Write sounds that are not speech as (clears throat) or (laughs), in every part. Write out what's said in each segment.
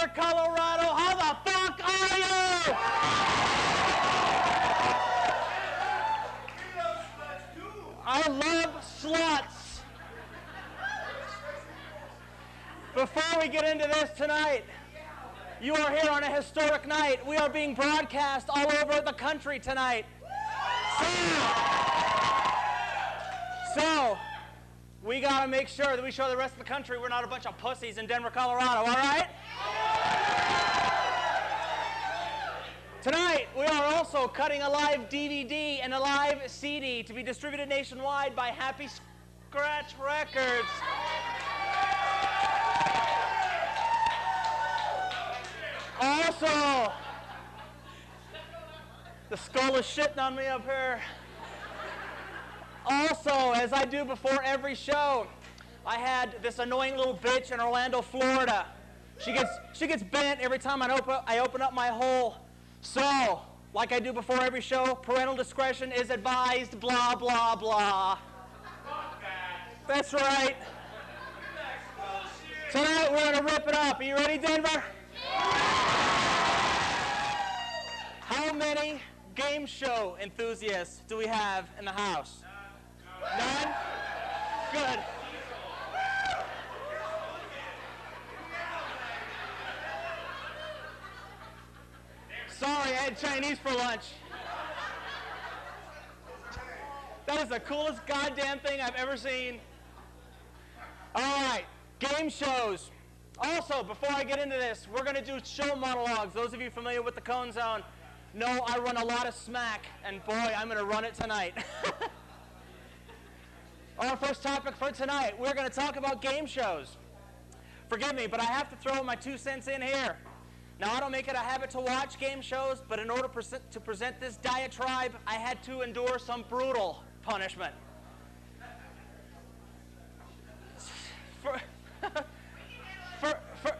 Denver, Colorado, how the fuck are you? I love sluts. Before we get into this tonight, you are here on a historic night. We are being broadcast all over the country tonight. So, so we got to make sure that we show the rest of the country we're not a bunch of pussies in Denver, Colorado, all right? Tonight, we are also cutting a live DVD and a live CD to be distributed nationwide by Happy Scratch Records. Also, the skull is shitting on me up here. Also, as I do before every show, I had this annoying little bitch in Orlando, Florida. She gets, she gets bent every time I open, I open up my hole. So, like I do before every show, parental discretion is advised, blah, blah, blah. That. That's right. Tonight we're going to rip it up. Are you ready, Denver? How many game show enthusiasts do we have in the house? None? Good. Sorry, I had Chinese for lunch. That is the coolest goddamn thing I've ever seen. All right, game shows. Also, before I get into this, we're going to do show monologues. Those of you familiar with the Cone Zone know I run a lot of smack, and boy, I'm going to run it tonight. (laughs) Our first topic for tonight, we're going to talk about game shows. Forgive me, but I have to throw my two cents in here. Now, I don't make it a habit to watch game shows, but in order to present this diatribe, I had to endure some brutal punishment. For, (laughs) for, for,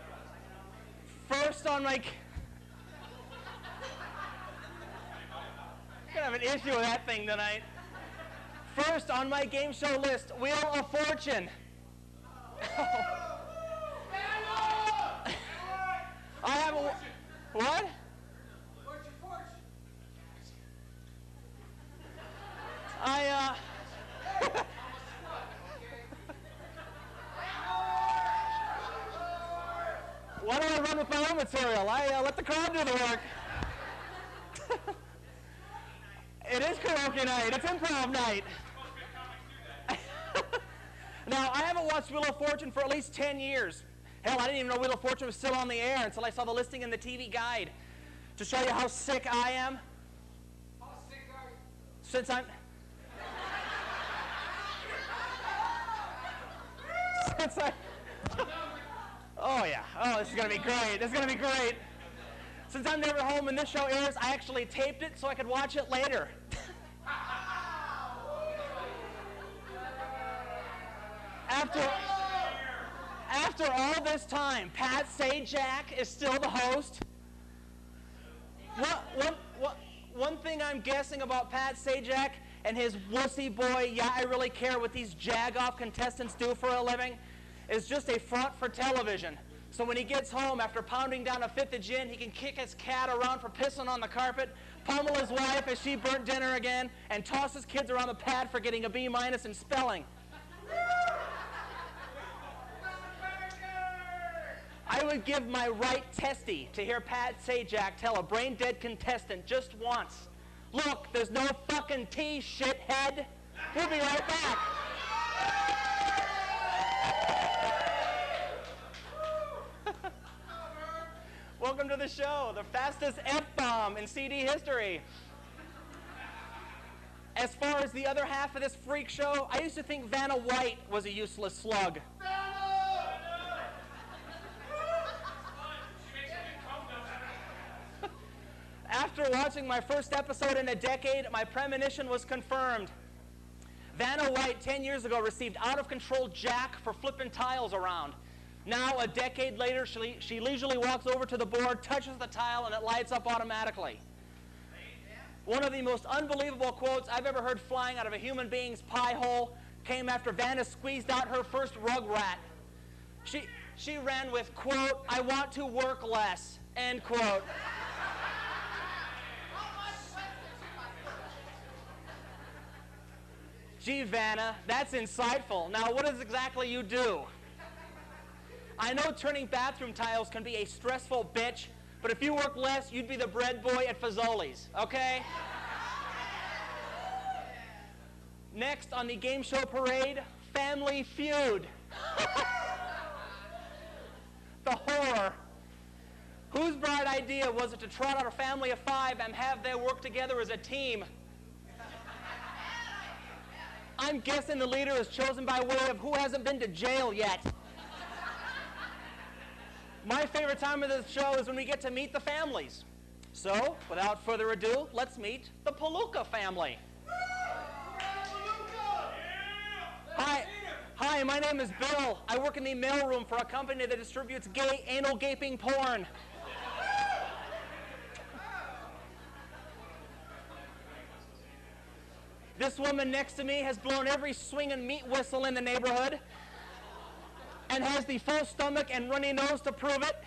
first on my... I'm going to have an issue with that thing tonight. First on my game show list, Wheel of Fortune. (laughs) Oh. I have a. What? I, uh. (laughs) Why don't I run with my own material? I uh, let the crowd do the work. (laughs) it is karaoke night. It's improv night. (laughs) now, I haven't watched Wheel of Fortune for at least 10 years. Hell, I didn't even know Wheel of Fortune was still on the air until I saw the listing in the TV guide. To show you how sick I am. How sick are you? Since I'm. Since I. (laughs) Oh, yeah. Oh, this is going to be great. This is going to be great. Since I'm never home and this show airs, I actually taped it so I could watch it later. (laughs) After. After all this time, Pat Sajak is still the host. What, one, what, one thing I'm guessing about Pat Sajak and his wussy boy, yeah, I really care what these jag-off contestants do for a living, is just a front for television. So when he gets home after pounding down a fifth of gin, he can kick his cat around for pissing on the carpet, pummel his wife as she burnt dinner again, and toss his kids around the pad for getting a B minus in spelling. I would give my right testy to hear Pat Sajak tell a brain dead contestant just once, look, there's no fucking tea, shithead. We'll be right back. (laughs) Welcome to the show, the fastest F-bomb in CD history. As far as the other half of this freak show, I used to think Vanna White was a useless slug. After watching my first episode in a decade, my premonition was confirmed. Vanna White, 10 years ago, received out of control jack for flipping tiles around. Now, a decade later, she, she leisurely walks over to the board, touches the tile, and it lights up automatically. One of the most unbelievable quotes I've ever heard flying out of a human being's pie hole came after Vanna squeezed out her first rug rat. She, she ran with, quote, I want to work less, end quote. Gee, Vanna, that's insightful. Now, what is exactly you do? I know turning bathroom tiles can be a stressful bitch, but if you work less, you'd be the bread boy at Fazoli's, okay? Next on the game show parade, Family Feud. (laughs) the horror. Whose bright idea was it to trot out a family of five and have them work together as a team? I'm guessing the leader is chosen by way of who hasn't been to jail yet. My favorite time of the show is when we get to meet the families. So, without further ado, let's meet the Palooka family. Hi, hi, my name is Bill. I work in the mailroom for a company that distributes gay anal gaping porn. This woman next to me has blown every swinging meat whistle in the neighborhood and has the full stomach and runny nose to prove it.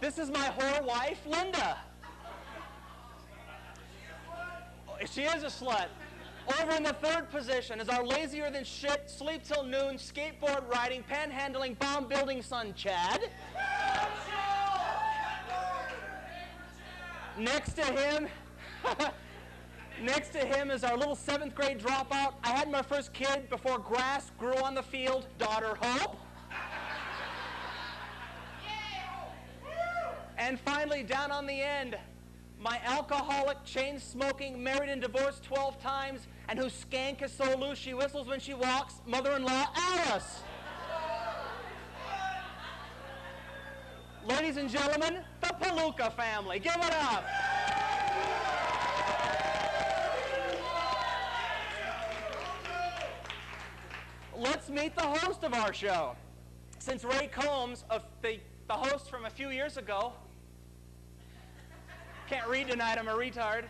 This is my whore wife, Linda. She is a slut. Over in the third position is our lazier than shit, sleep till noon, skateboard riding, panhandling, bomb building son, Chad. Next to him, (laughs) next to him is our little seventh grade dropout. I had my first kid before grass grew on the field, daughter Hope. And finally, down on the end, my alcoholic, chain smoking, married and divorced 12 times, and whose skank is so loose she whistles when she walks, mother in law Alice. Ladies and gentlemen, the Palooka family. Give it up. Let's meet the host of our show. Since Ray Combs, of the, the host from a few years ago, can't read tonight, I'm a retard.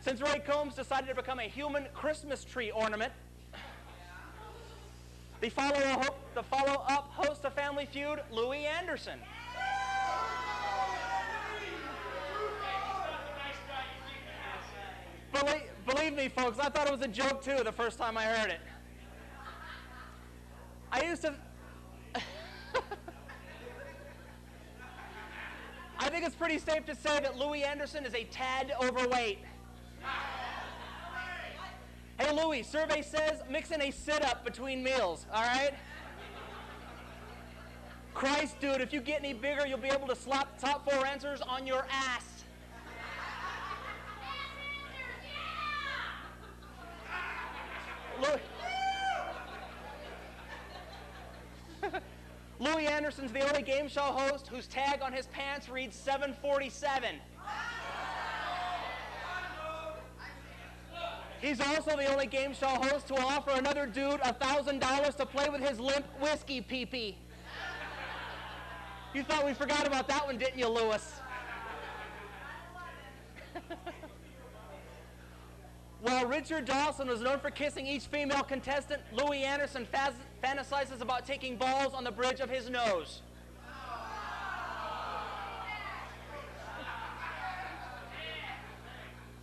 Since Ray Combs decided to become a human Christmas tree ornament, the follow-up, the follow-up host of Family Feud, Louie Anderson. Believe, believe me, folks, I thought it was a joke too the first time I heard it. I used to. (laughs) I think it's pretty safe to say that Louis Anderson is a tad overweight. Hey, Louis, survey says mix in a sit up between meals, all right? Christ, dude, if you get any bigger, you'll be able to slap the top four answers on your ass. Louie. (laughs) Louie Anderson's the only game show host whose tag on his pants reads 747. He's also the only game show host to offer another dude $1,000 to play with his limp whiskey pee-pee. You thought we forgot about that one, didn't you, Lewis? While Richard Dawson was known for kissing each female contestant, Louis Anderson faz- fantasizes about taking balls on the bridge of his nose.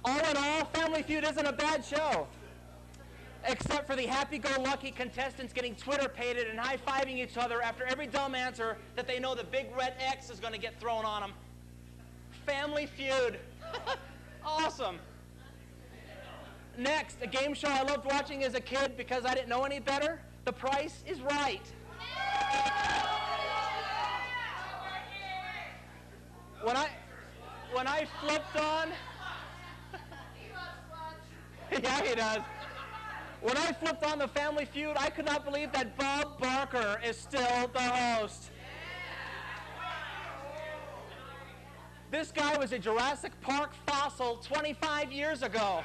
All in all, Family Feud isn't a bad show. Except for the happy-go-lucky contestants getting Twitter-pated and high-fiving each other after every dumb answer that they know the big red X is going to get thrown on them. Family Feud. (laughs) awesome. Next, a game show I loved watching as a kid because I didn't know any better. The Price is Right. When I when I flipped on (laughs) Yeah, he does. When I flipped on the Family Feud, I could not believe that Bob Barker is still the host. This guy was a Jurassic Park fossil 25 years ago.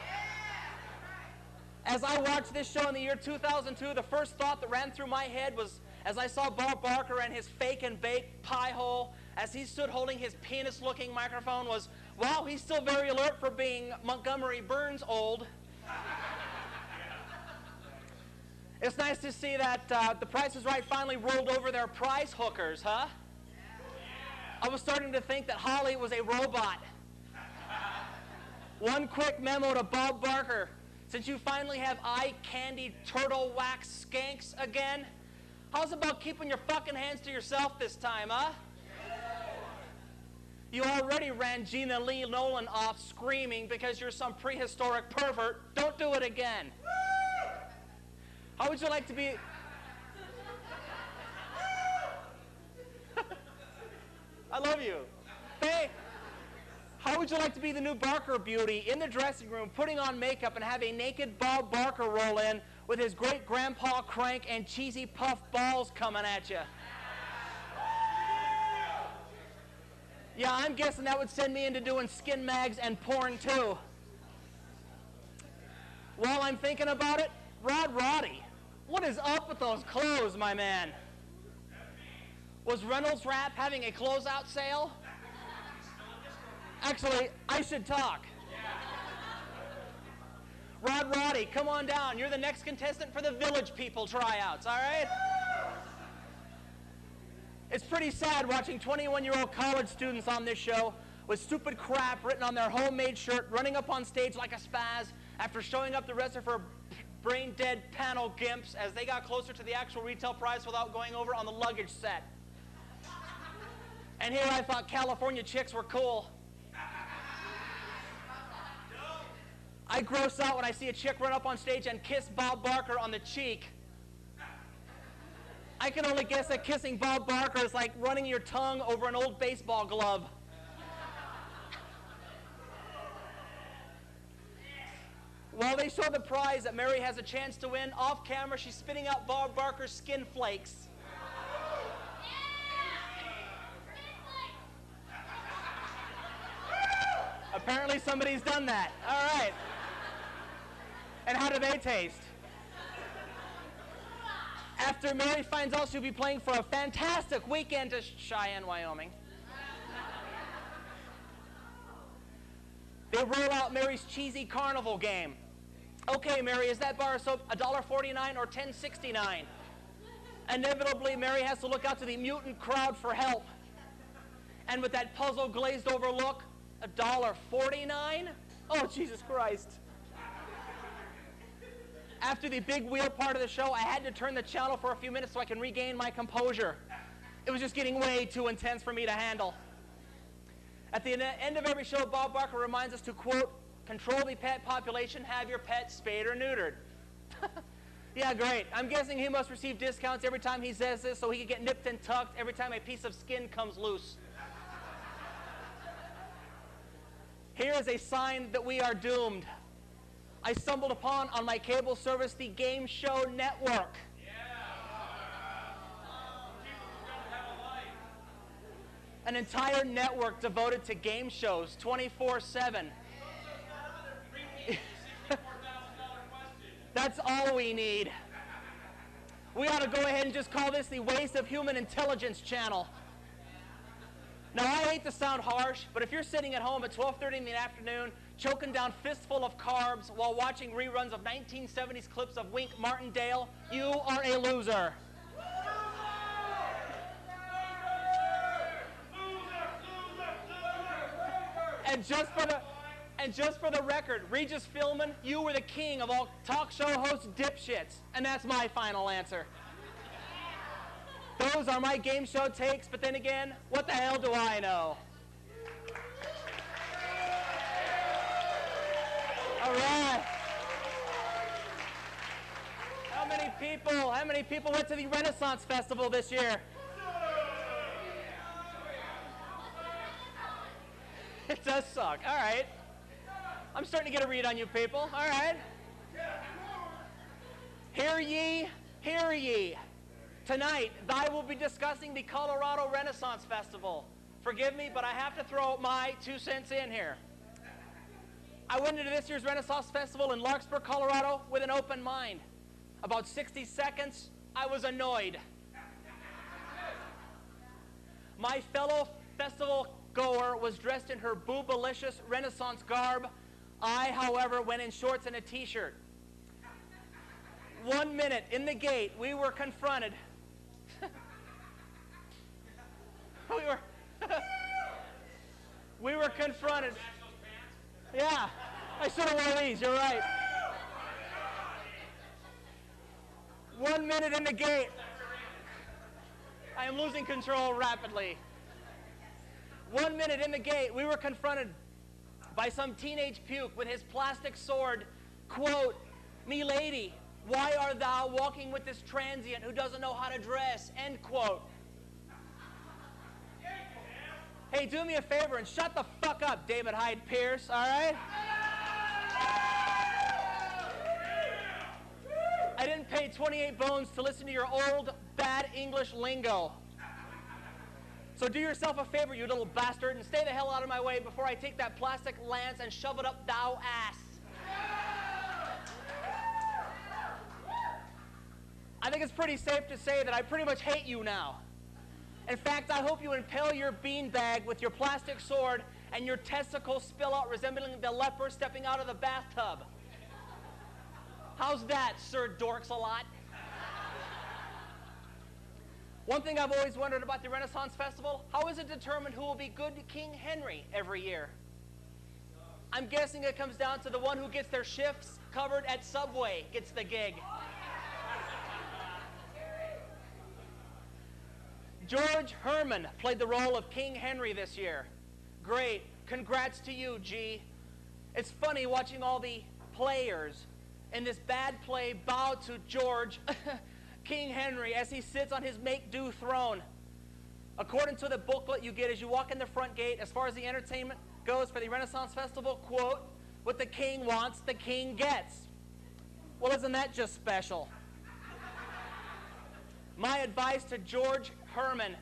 As I watched this show in the year 2002, the first thought that ran through my head was as I saw Bob Barker and his fake and bake pie hole as he stood holding his penis looking microphone was, wow, he's still very alert for being Montgomery Burns old. It's nice to see that uh, the Price is Right finally rolled over their prize hookers, huh? I was starting to think that Holly was a robot. One quick memo to Bob Barker. Since you finally have eye candy turtle wax skanks again, how's about keeping your fucking hands to yourself this time, huh? You already ran Gina Lee Nolin off screaming because you're some prehistoric pervert. Don't do it again. How would you like to be? (laughs) I love you. Hey, how would you like to be the new Barker beauty in the dressing room, putting on makeup and have a naked Bob Barker roll in with his great grandpa crank and cheesy puff balls coming at you? Yeah, I'm guessing that would send me into doing skin mags and porn too. While I'm thinking about it, Rod Roddy, what is up with those clothes, my man? Was Reynolds Wrap having a closeout sale? Actually, I should talk. Rod Roddy, come on down. You're the next contestant for the Village People tryouts, all right? It's pretty sad watching 21 year old college students on this show with stupid crap written on their homemade shirt running up on stage like a spaz after showing up the rest of her brain dead panel gimps as they got closer to the actual retail price without going over on the luggage set. And here I thought California chicks were cool. I gross out when I see a chick run up on stage and kiss Bob Barker on the cheek. I can only guess that kissing Bob Barker is like running your tongue over an old baseball glove. While they show the prize that Mary has a chance to win, off camera she's spitting out Bob Barker's skin flakes. Apparently somebody's done that. All right. And how do they taste? After Mary finds out she'll be playing for a fantastic weekend to Cheyenne, Wyoming. They roll out Mary's cheesy carnival game. Okay, Mary, is that bar of soap $1.49 or $10.69? Inevitably, Mary has to look out to the mutant crowd for help. And with that puzzle glazed over look, $1.49? Oh, Jesus Christ. After the big wheel part of the show, I had to turn the channel for a few minutes so I can regain my composure. It was just getting way too intense for me to handle. At the end of every show, Bob Barker reminds us to, quote, control the pet population, have your pet spayed or neutered. (laughs) yeah, great. I'm guessing he must receive discounts every time he says this so he can get nipped and tucked every time a piece of skin comes loose. Here is a sign that we are doomed. I stumbled upon on my cable service the Game Show Network. An entire network devoted to game shows 24 7. (laughs) That's all we need. We ought to go ahead and just call this the Waste of Human Intelligence channel. Now, I hate to sound harsh, but if you're sitting at home at 12:30 in the afternoon, choking down fistful of carbs while watching reruns of 1970s clips of Wink Martindale, you are a loser. And just for the and just for the record, Regis Philbin, you were the king of all talk show host dipshits, and that's my final answer. Those are my game show takes, but then again, what the hell do I know? All right. How many people, how many people went to the Renaissance Festival this year? It does suck. All right. I'm starting to get a read on you people. All right. Hear ye, hear ye. Tonight, I will be discussing the Colorado Renaissance Festival. Forgive me, but I have to throw my two cents in here. I went into this year's Renaissance Festival in Larkspur, Colorado with an open mind. About 60 seconds, I was annoyed. My fellow festival goer was dressed in her boobalicious Renaissance garb. I, however, went in shorts and a t shirt. One minute in the gate, we were confronted. (laughs) we were. (laughs) we were confronted. Yeah, I should have worn these, you're right. One minute in the gate. I am losing control rapidly. One minute in the gate, we were confronted by some teenage puke with his plastic sword, quote, Me lady, why art thou walking with this transient who doesn't know how to dress? End quote. Hey, do me a favor and shut the fuck up, David Hyde Pierce, all right? I didn't pay 28 bones to listen to your old, bad English lingo. So do yourself a favor, you little bastard, and stay the hell out of my way before I take that plastic lance and shove it up thou ass. I think it's pretty safe to say that I pretty much hate you now. In fact, I hope you impale your beanbag with your plastic sword and your testicles spill out resembling the leper stepping out of the bathtub. How's that, Sir Dorks a lot? One thing I've always wondered about the Renaissance Festival, how is it determined who will be good King Henry every year? I'm guessing it comes down to the one who gets their shifts covered at Subway gets the gig. George Herman played the role of King Henry this year. Great. Congrats to you, G. It's funny watching all the players in this bad play bow to George, (laughs) King Henry, as he sits on his make do throne. According to the booklet you get as you walk in the front gate, as far as the entertainment goes for the Renaissance Festival, quote, what the king wants, the king gets. Well, isn't that just special? My advice to George Herman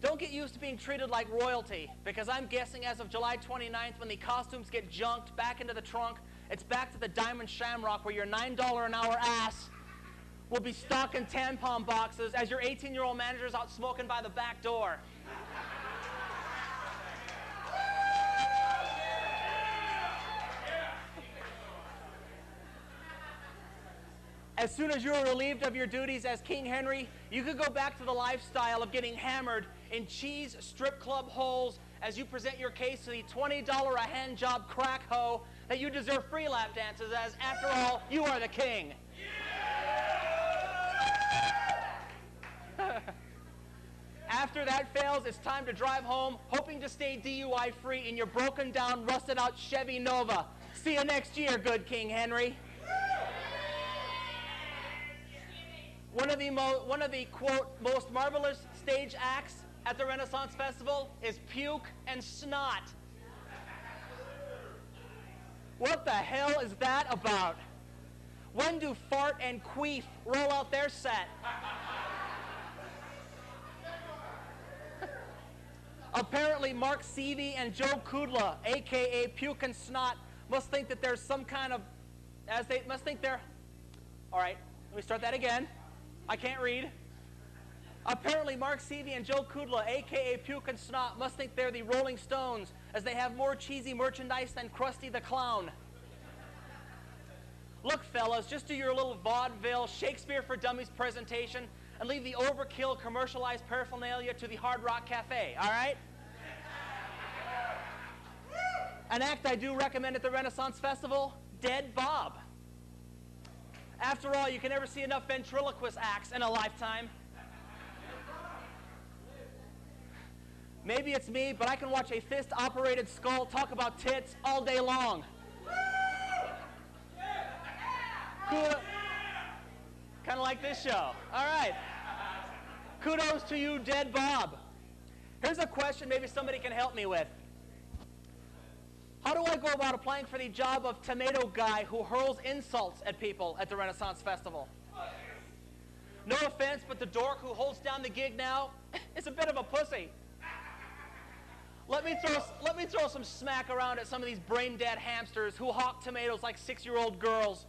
don't get used to being treated like royalty because I'm guessing as of July 29th, when the costumes get junked back into the trunk, it's back to the Diamond Shamrock where your $9 an hour ass will be stocking tampon boxes as your 18 year old manager's out smoking by the back door. As soon as you are relieved of your duties as King Henry, you could go back to the lifestyle of getting hammered in cheese strip club holes as you present your case to the $20 a hand job crack hoe that you deserve free lap dances as, after all, you are the king. (laughs) After that fails, it's time to drive home, hoping to stay DUI free in your broken down, rusted out Chevy Nova. See you next year, good King Henry. One of the, one of the quote, most marvelous stage acts at the Renaissance Festival is puke and snot. What the hell is that about? When do fart and queef roll out their set? (laughs) Apparently, Mark Seavey and Joe Kudla, aka Puke and Snot, must think that there's some kind of, as they must think they're, all right, let me start that again. I can't read. Apparently, Mark Seavey and Joe Kudla, aka Puke and Snot, must think they're the Rolling Stones, as they have more cheesy merchandise than Krusty the Clown. Look, fellas, just do your little vaudeville Shakespeare for Dummies presentation and leave the overkill commercialized paraphernalia to the Hard Rock Cafe, all right? An act I do recommend at the Renaissance Festival Dead Bob. After all, you can never see enough ventriloquist acts in a lifetime. Maybe it's me, but I can watch a fist operated skull talk about tits all day long. Kind of like this show. All right. Kudos to you, Dead Bob. Here's a question maybe somebody can help me with. How do I go about applying for the job of tomato guy who hurls insults at people at the Renaissance Festival? No offense, but the dork who holds down the gig now is a bit of a pussy. Let me throw, let me throw some smack around at some of these brain dead hamsters who hawk tomatoes like six year old girls.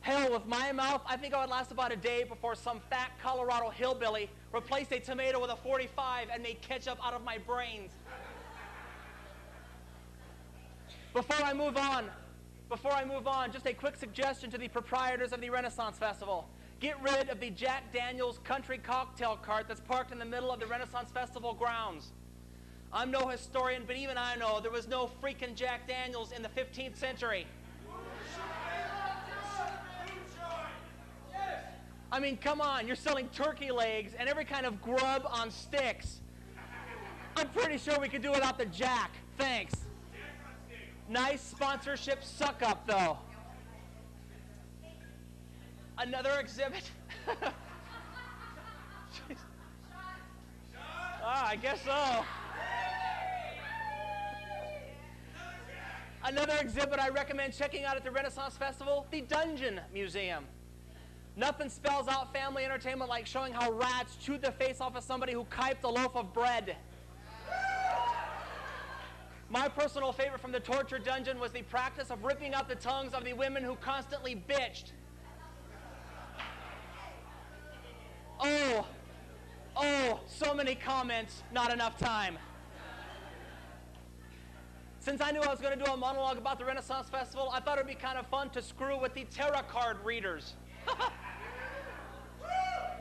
Hell, with my mouth, I think I would last about a day before some fat Colorado hillbilly replaced a tomato with a 45, and made ketchup out of my brains. Before I move on, before I move on, just a quick suggestion to the proprietors of the Renaissance Festival. Get rid of the Jack Daniels country cocktail cart that's parked in the middle of the Renaissance Festival grounds. I'm no historian, but even I know there was no freaking Jack Daniels in the 15th century. I mean, come on, you're selling turkey legs and every kind of grub on sticks. I'm pretty sure we could do without the Jack. Thanks. Nice sponsorship suck up, though. Another exhibit. (laughs) ah, I guess so. Another exhibit I recommend checking out at the Renaissance Festival the Dungeon Museum. Nothing spells out family entertainment like showing how rats chewed the face off of somebody who kiped a loaf of bread. My personal favorite from the torture dungeon was the practice of ripping out the tongues of the women who constantly bitched. Oh, oh, so many comments, not enough time. Since I knew I was going to do a monologue about the Renaissance Festival, I thought it would be kind of fun to screw with the tarot card readers. (laughs)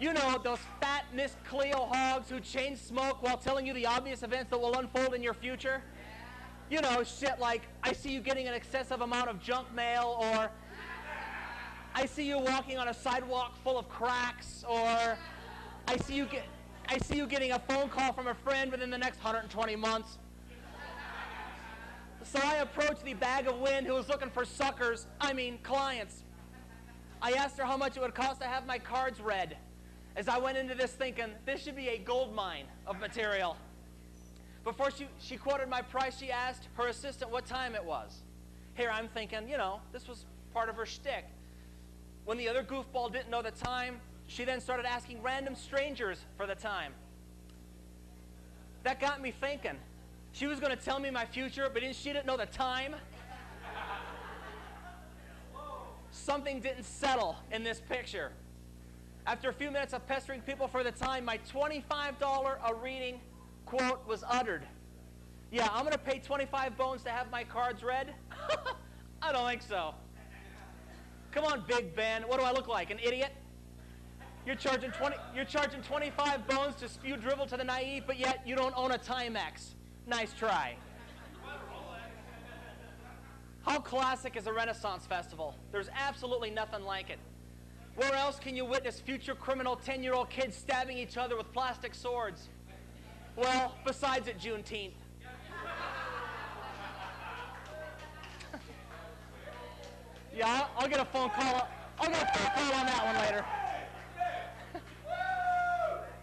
you know, those fat Miss Cleo hogs who chain smoke while telling you the obvious events that will unfold in your future. You know, shit like, I see you getting an excessive amount of junk mail, or I see you walking on a sidewalk full of cracks, or I see you get, I see you getting a phone call from a friend within the next 120 months. So I approached the bag of wind who was looking for suckers, I mean clients. I asked her how much it would cost to have my cards read. As I went into this thinking, this should be a gold mine of material. Before she, she quoted my price, she asked her assistant what time it was. Here I'm thinking, you know, this was part of her shtick. When the other goofball didn't know the time, she then started asking random strangers for the time. That got me thinking. She was going to tell me my future, but didn't she didn't know the time. Something didn't settle in this picture. After a few minutes of pestering people for the time, my $25 a reading quote was uttered. Yeah, I'm going to pay 25 bones to have my cards read? (laughs) I don't think so. Come on, Big Ben. What do I look like? An idiot? You're charging 20 you're charging 25 bones to spew drivel to the naive, but yet you don't own a Timex. Nice try. How classic is a Renaissance festival? There's absolutely nothing like it. Where else can you witness future criminal 10 year old kids stabbing each other with plastic swords? Well, besides at Juneteenth. yeah, I'll get a phone call. I'll get a phone call on that one later.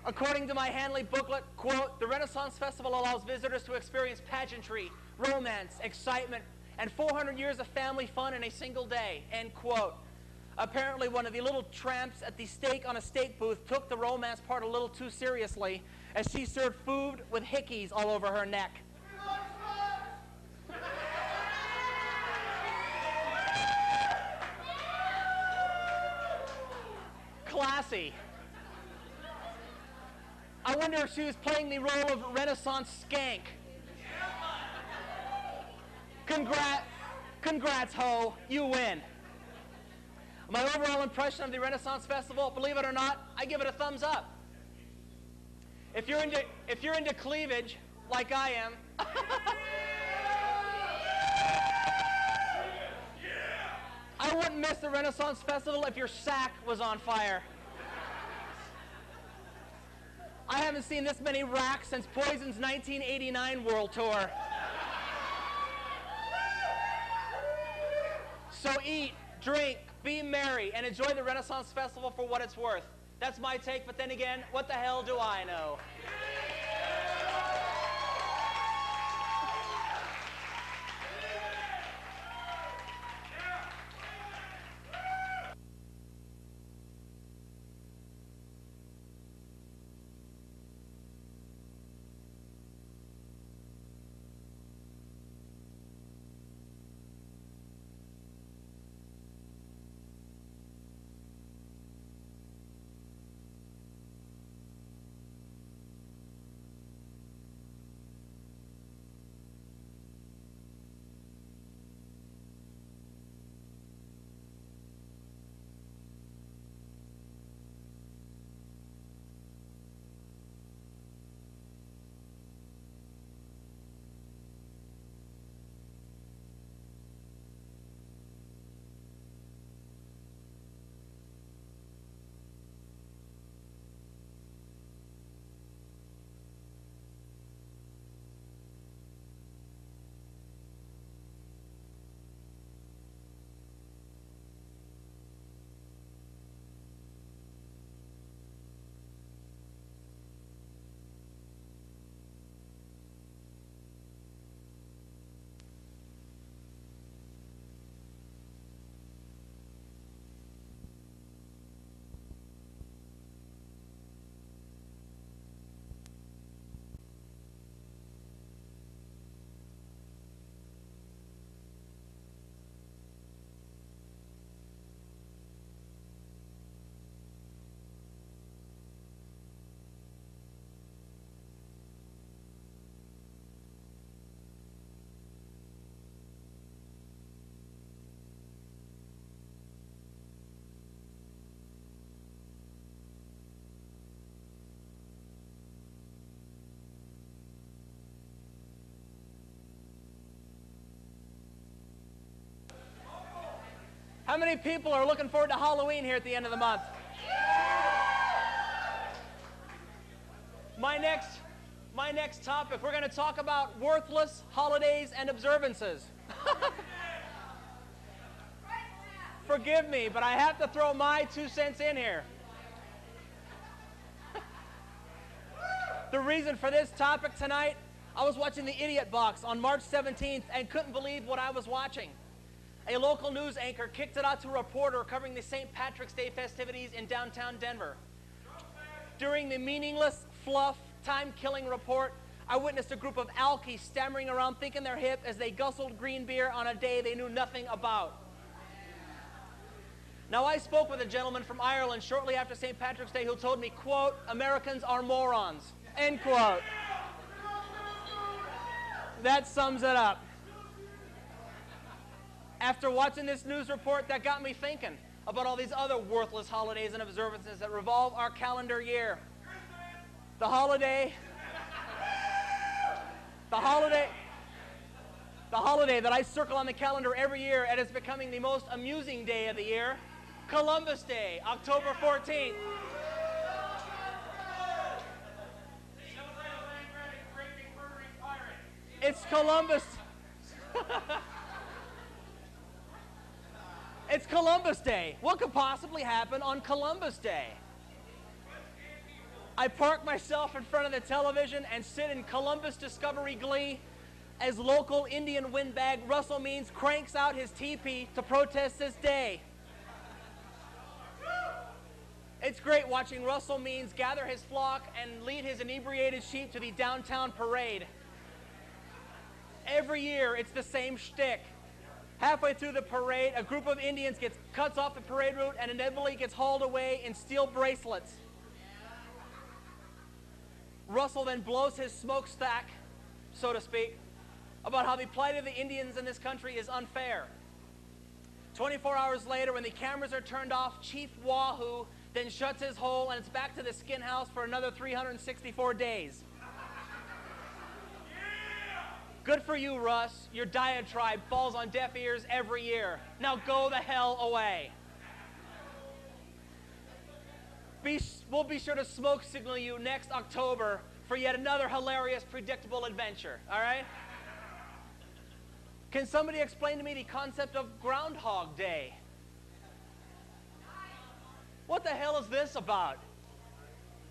According to my Hanley booklet, quote, the Renaissance Festival allows visitors to experience pageantry, romance, excitement, and 400 years of family fun in a single day, end quote. Apparently, one of the little tramps at the steak on a steak booth took the romance part a little too seriously as she served food with hickeys all over her neck. Classy. I wonder if she was playing the role of Renaissance skank. Congrats, congrats, ho, you win. My overall impression of the Renaissance Festival, believe it or not, I give it a thumbs up. If you're into, if you're into cleavage, like I am, (laughs) I wouldn't miss the Renaissance Festival if your sack was on fire. I haven't seen this many racks since Poison's 1989 World Tour. So eat, drink, be merry, and enjoy the Renaissance Festival for what it's worth. That's my take, but then again, what the hell do I know? How many people are looking forward to Halloween here at the end of the month? My next, my next topic, we're going to talk about worthless holidays and observances. (laughs) Forgive me, but I have to throw my two cents in here. (laughs) the reason for this topic tonight, I was watching the Idiot Box on March 17th and couldn't believe what I was watching. A local news anchor kicked it out to a reporter covering the St. Patrick's Day festivities in downtown Denver. During the meaningless, fluff, time killing report, I witnessed a group of alkies stammering around thinking they're hip as they gussled green beer on a day they knew nothing about. Now, I spoke with a gentleman from Ireland shortly after St. Patrick's Day who told me, quote, Americans are morons, end quote. That sums it up after watching this news report, that got me thinking about all these other worthless holidays and observances that revolve our calendar year. The holiday, the holiday, the holiday that I circle on the calendar every year and is becoming the most amusing day of the year, Columbus Day, October 14th. It's Columbus. (laughs) It's Columbus Day. What could possibly happen on Columbus Day? I park myself in front of the television and sit in Columbus Discovery glee as local Indian windbag Russell Means cranks out his teepee to protest this day. It's great watching Russell Means gather his flock and lead his inebriated sheep to the downtown parade. Every year, it's the same shtick. Halfway through the parade, a group of Indians gets cuts off the parade route and inevitably gets hauled away in steel bracelets. Russell then blows his smokestack, so to speak, about how the plight of the Indians in this country is unfair. 24 hours later, when the cameras are turned off, Chief Wahoo then shuts his hole and it's back to the skin house for another 364 days. Good for you, Russ. Your diatribe falls on deaf ears every year. Now go the hell away. Be, we'll be sure to smoke signal you next October for yet another hilarious, predictable adventure. All right? Can somebody explain to me the concept of Groundhog Day? What the hell is this about?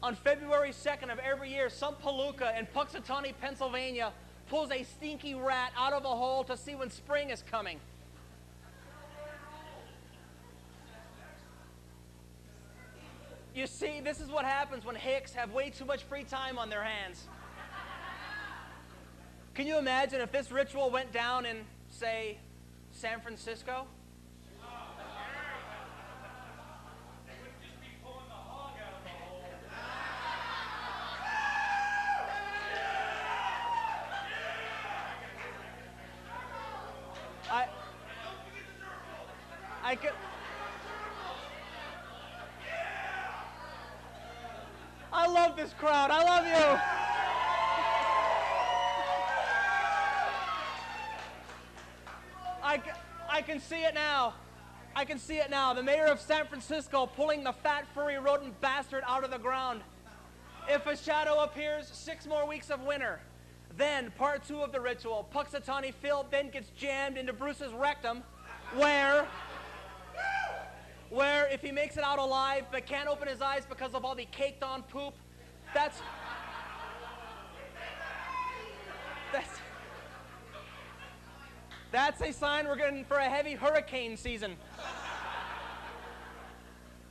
On February 2nd of every year, some palooka in Punxsutawney, Pennsylvania pulls a stinky rat out of a hole to see when spring is coming. You see, this is what happens when Hicks have way too much free time on their hands. Can you imagine if this ritual went down in, say, San Francisco? I love you. I, I can see it now. I can see it now. The mayor of San Francisco pulling the fat, furry rodent bastard out of the ground. If a shadow appears, six more weeks of winter. Then, part two of the ritual, Punxsutawney Phil then gets jammed into Bruce's rectum, where where if he makes it out alive but can't open his eyes because of all the caked on poop, that's. That's. That's a sign we're getting for a heavy hurricane season.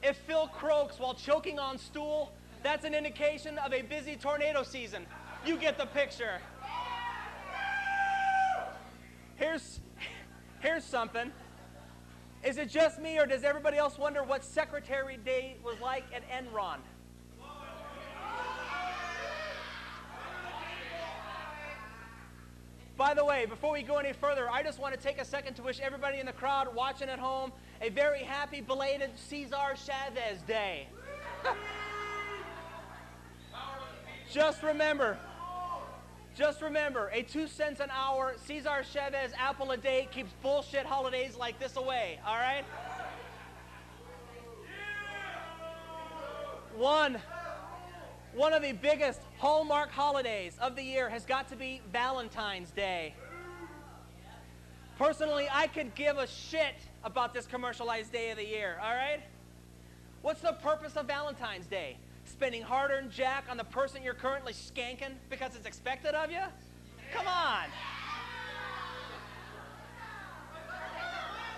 If Phil croaks while choking on stool, that's an indication of a busy tornado season. You get the picture. Here's, here's something. Is it just me, or does everybody else wonder what Secretary Day was like at Enron? By the way, before we go any further, I just want to take a second to wish everybody in the crowd watching at home a very happy belated Cesar Chavez Day. (laughs) just remember, just remember, a two cents an hour Cesar Chavez apple a day keeps bullshit holidays like this away, all right? One one of the biggest hallmark holidays of the year has got to be Valentine's Day. Personally, I could give a shit about this commercialized day of the year, all right? What's the purpose of Valentine's Day? Spending hard earned jack on the person you're currently skanking because it's expected of you? Come on.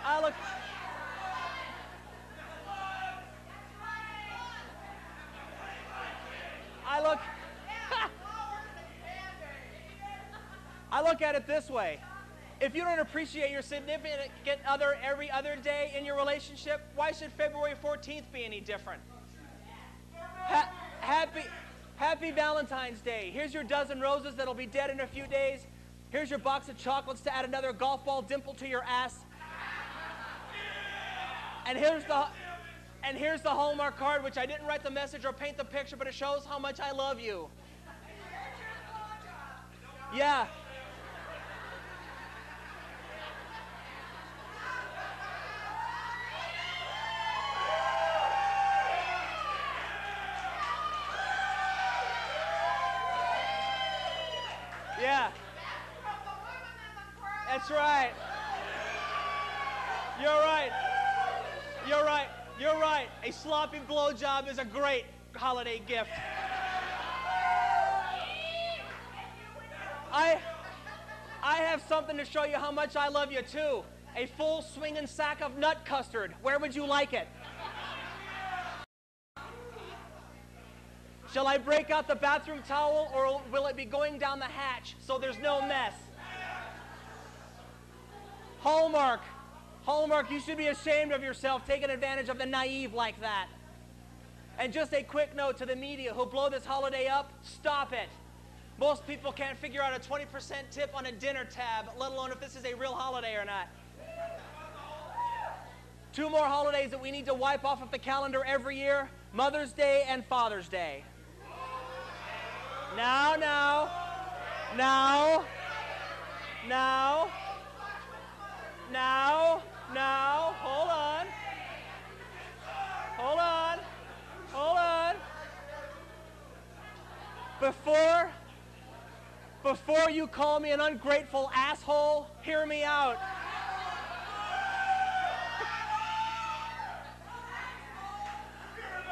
I look. Look at it this way. If you don't appreciate your significant other every other day in your relationship, why should February 14th be any different? Ha- happy, happy Valentine's Day. Here's your dozen roses that'll be dead in a few days. Here's your box of chocolates to add another golf ball dimple to your ass. And here's the and here's the Hallmark card, which I didn't write the message or paint the picture, but it shows how much I love you. Yeah. That's right. You're right. You're right. You're right. A sloppy blowjob is a great holiday gift. I, I have something to show you how much I love you too. A full swinging sack of nut custard. Where would you like it? Shall I break out the bathroom towel or will it be going down the hatch so there's no mess? Hallmark. Hallmark, you should be ashamed of yourself taking advantage of the naive like that. And just a quick note to the media who blow this holiday up stop it. Most people can't figure out a 20% tip on a dinner tab, let alone if this is a real holiday or not. Two more holidays that we need to wipe off of the calendar every year Mother's Day and Father's Day. Now, now, now, now, now, now, hold on. Hold on. Hold on. Before, before you call me an ungrateful asshole, hear me out.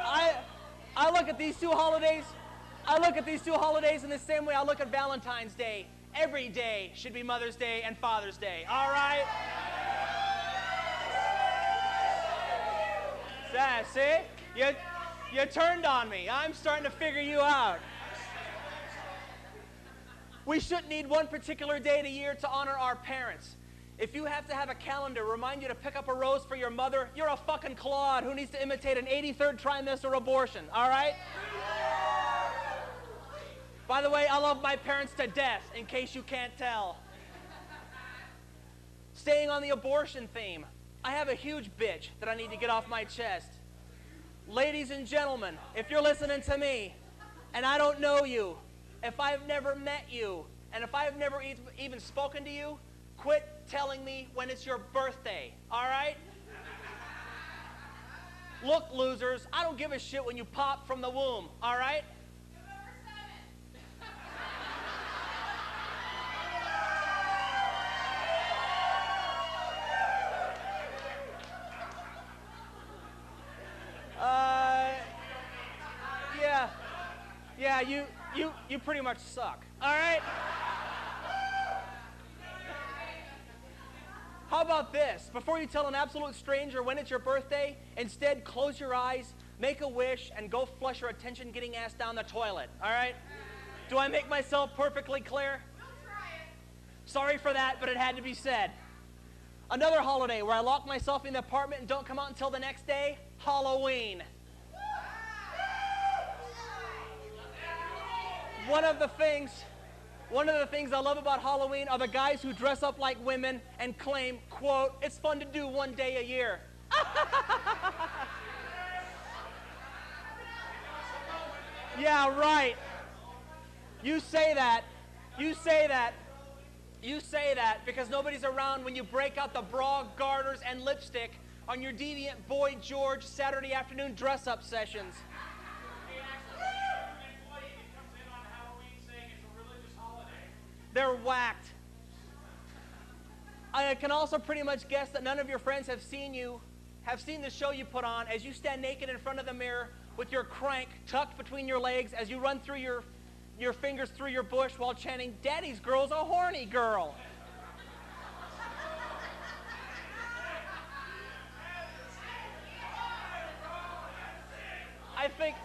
I, I look at these two holidays. I look at these two holidays in the same way I look at Valentine's Day. Every day should be Mother's Day and Father's Day. All right? Yeah, see? You, you turned on me. I'm starting to figure you out. We shouldn't need one particular day of the year to honor our parents. If you have to have a calendar remind you to pick up a rose for your mother, you're a fucking clod who needs to imitate an 83rd trimester abortion, all right? By the way, I love my parents to death, in case you can't tell. Staying on the abortion theme, I have a huge bitch that I need to get off my chest. Ladies and gentlemen, if you're listening to me and I don't know you, if I've never met you, and if I've never even spoken to you, quit telling me when it's your birthday, all right? Look, losers, I don't give a shit when you pop from the womb, all right? Pretty much suck. All right. How about this? Before you tell an absolute stranger when it's your birthday, instead close your eyes, make a wish, and go flush your attention-getting ass down the toilet. All right? Do I make myself perfectly clear? Sorry for that, but it had to be said. Another holiday where I lock myself in the apartment and don't come out until the next day Halloween. One of the things, one of the things I love about Halloween are the guys who dress up like women and claim, quote, it's fun to do one day a year. (laughs) yeah, right. You say that. You say that. You say that because nobody's around when you break out the bra, garters, and lipstick on your deviant Boy George Saturday afternoon dress up sessions. They're whacked. I can also pretty much guess that none of your friends have seen you, have seen the show you put on as you stand naked in front of the mirror with your crank tucked between your legs as you run through your, your fingers through your bush while chanting, Daddy's girl's a horny girl. I think,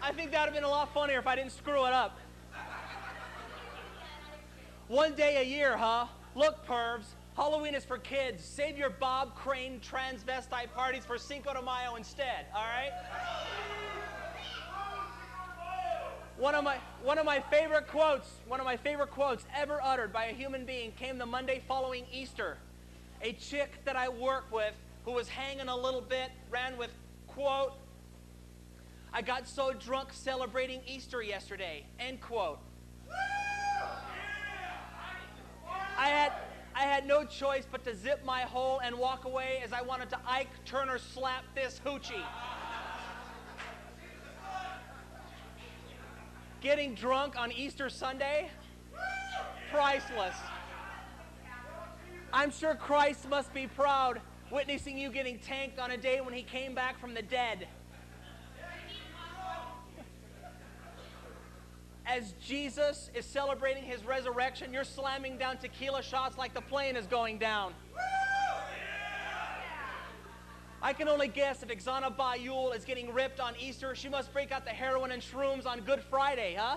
I think that would have been a lot funnier if I didn't screw it up. One day a year, huh? Look, pervs, Halloween is for kids. Save your Bob Crane transvestite parties for Cinco de Mayo instead, all right? One of my one of my favorite quotes, one of my favorite quotes ever uttered by a human being came the Monday following Easter. A chick that I work with who was hanging a little bit ran with quote I got so drunk celebrating Easter yesterday. End quote. I had I had no choice but to zip my hole and walk away as I wanted to Ike Turner slap this hoochie. Getting drunk on Easter Sunday? Priceless. I'm sure Christ must be proud witnessing you getting tanked on a day when he came back from the dead. As Jesus is celebrating his resurrection, you're slamming down tequila shots like the plane is going down. I can only guess if Oksana Baiul is getting ripped on Easter, she must break out the heroin and shrooms on Good Friday, huh?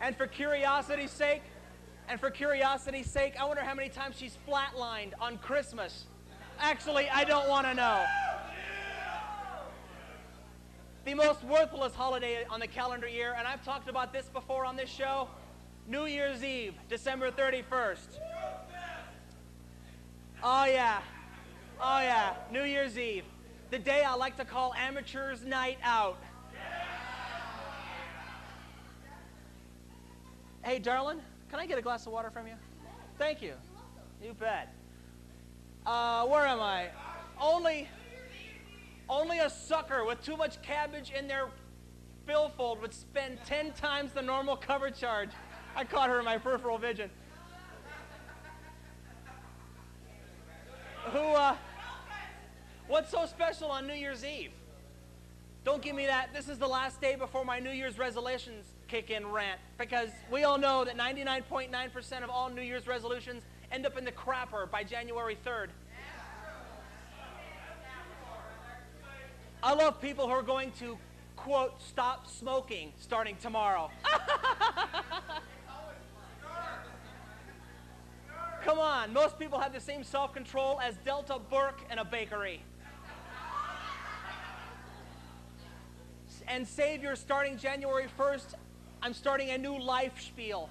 And for curiosity's sake, and for curiosity's sake, I wonder how many times she's flatlined on Christmas. Actually, I don't want to know the most worthless holiday on the calendar year, and I've talked about this before on this show New Year's Eve, December 31st. Oh, yeah. Oh, yeah. New Year's Eve. The day I like to call Amateurs Night Out. Hey, darling, can I get a glass of water from you? Thank you. You bet. Uh, where am I? Only. Only a sucker with too much cabbage in their billfold would spend 10 times the normal cover charge. I caught her in my peripheral vision. Who, uh, what's so special on New Year's Eve? Don't give me that. This is the last day before my New Year's resolutions kick in rant because we all know that 99.9% of all New Year's resolutions end up in the crapper by January 3rd. I love people who are going to, quote, stop smoking starting tomorrow. (laughs) Come on, most people have the same self control as Delta Burke in a bakery. And Savior, starting January 1st, I'm starting a new life spiel.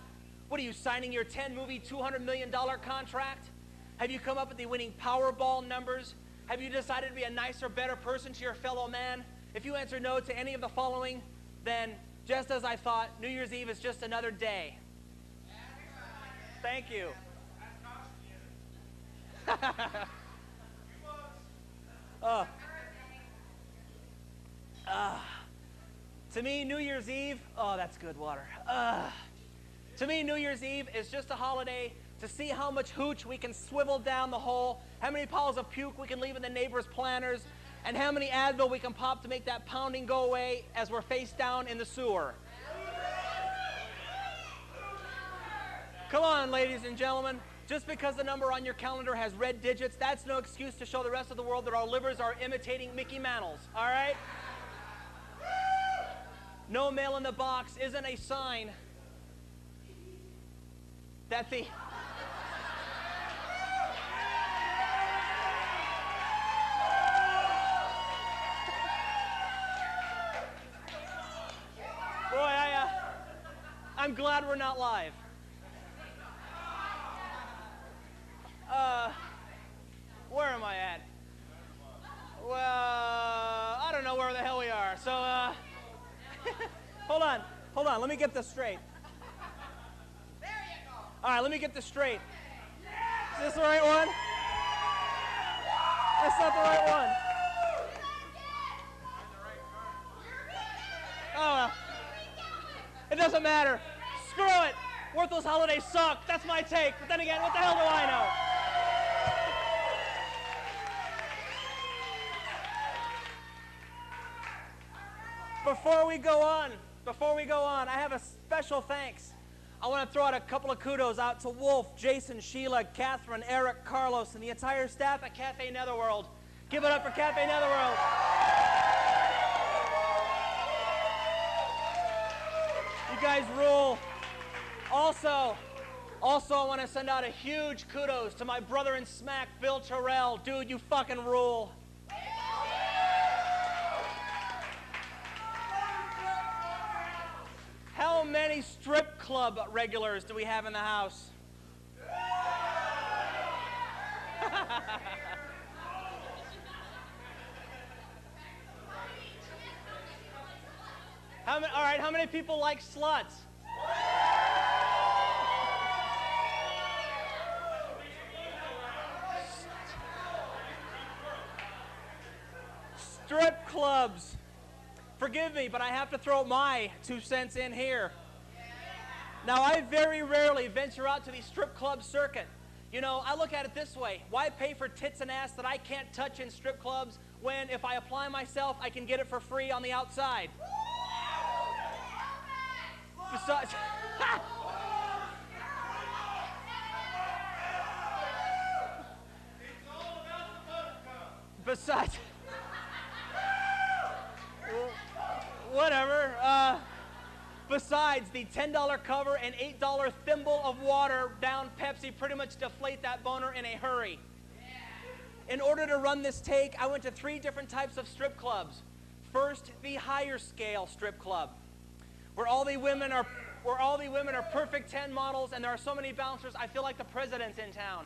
What are you signing your 10 movie, $200 million contract? Have you come up with the winning Powerball numbers? Have you decided to be a nicer, better person to your fellow man? If you answer no to any of the following, then just as I thought, New Year's Eve is just another day. Thank you. uh, (laughs) uh, to me, New Year's Eve, oh, that's good water. Uh, to me, New Year's Eve is just a holiday to see how much hooch we can swivel down the hole, how many piles of puke we can leave in the neighbor's planters, and how many Advil we can pop to make that pounding go away as we're face down in the sewer. Come on, ladies and gentlemen. Just because the number on your calendar has red digits, that's no excuse to show the rest of the world that our livers are imitating Mickey Mantles, all right? No mail in the box isn't a sign that the I'm glad we're not live. Uh, where am I at? Well, I don't know where the hell we are. So, uh, (laughs) hold on, hold on. Let me get this straight. All right, let me get this straight. Is this the right one? That's not the right one. Oh well. It doesn't matter. Screw it. Worthless holidays suck. That's my take. But then again, what the hell do I know? Before we go on, before we go on, I have a special thanks. I want to throw out a couple of kudos out to Wolf, Jason, Sheila, Catherine, Eric, Carlos, and the entire staff at Cafe Netherworld. Give it up for Cafe Netherworld. You guys rule. Also, also, I want to send out a huge kudos to my brother in smack, Bill Terrell. Dude, you fucking rule. How many strip club regulars do we have in the house? (laughs) How many, all right, how many people like sluts? Clubs. Forgive me, but I have to throw my two cents in here. Now, I very rarely venture out to the strip club circuit. You know, I look at it this way why pay for tits and ass that I can't touch in strip clubs when if I apply myself, I can get it for free on the outside? Besides, (laughs) besides, whatever. Uh, besides, the $10 cover and $8 thimble of water down Pepsi pretty much deflate that boner in a hurry. In order to run this take, I went to three different types of strip clubs. First, the higher scale strip club, where all the women are where all the women are perfect 10 models and there are so many bouncers, I feel like the president's in town.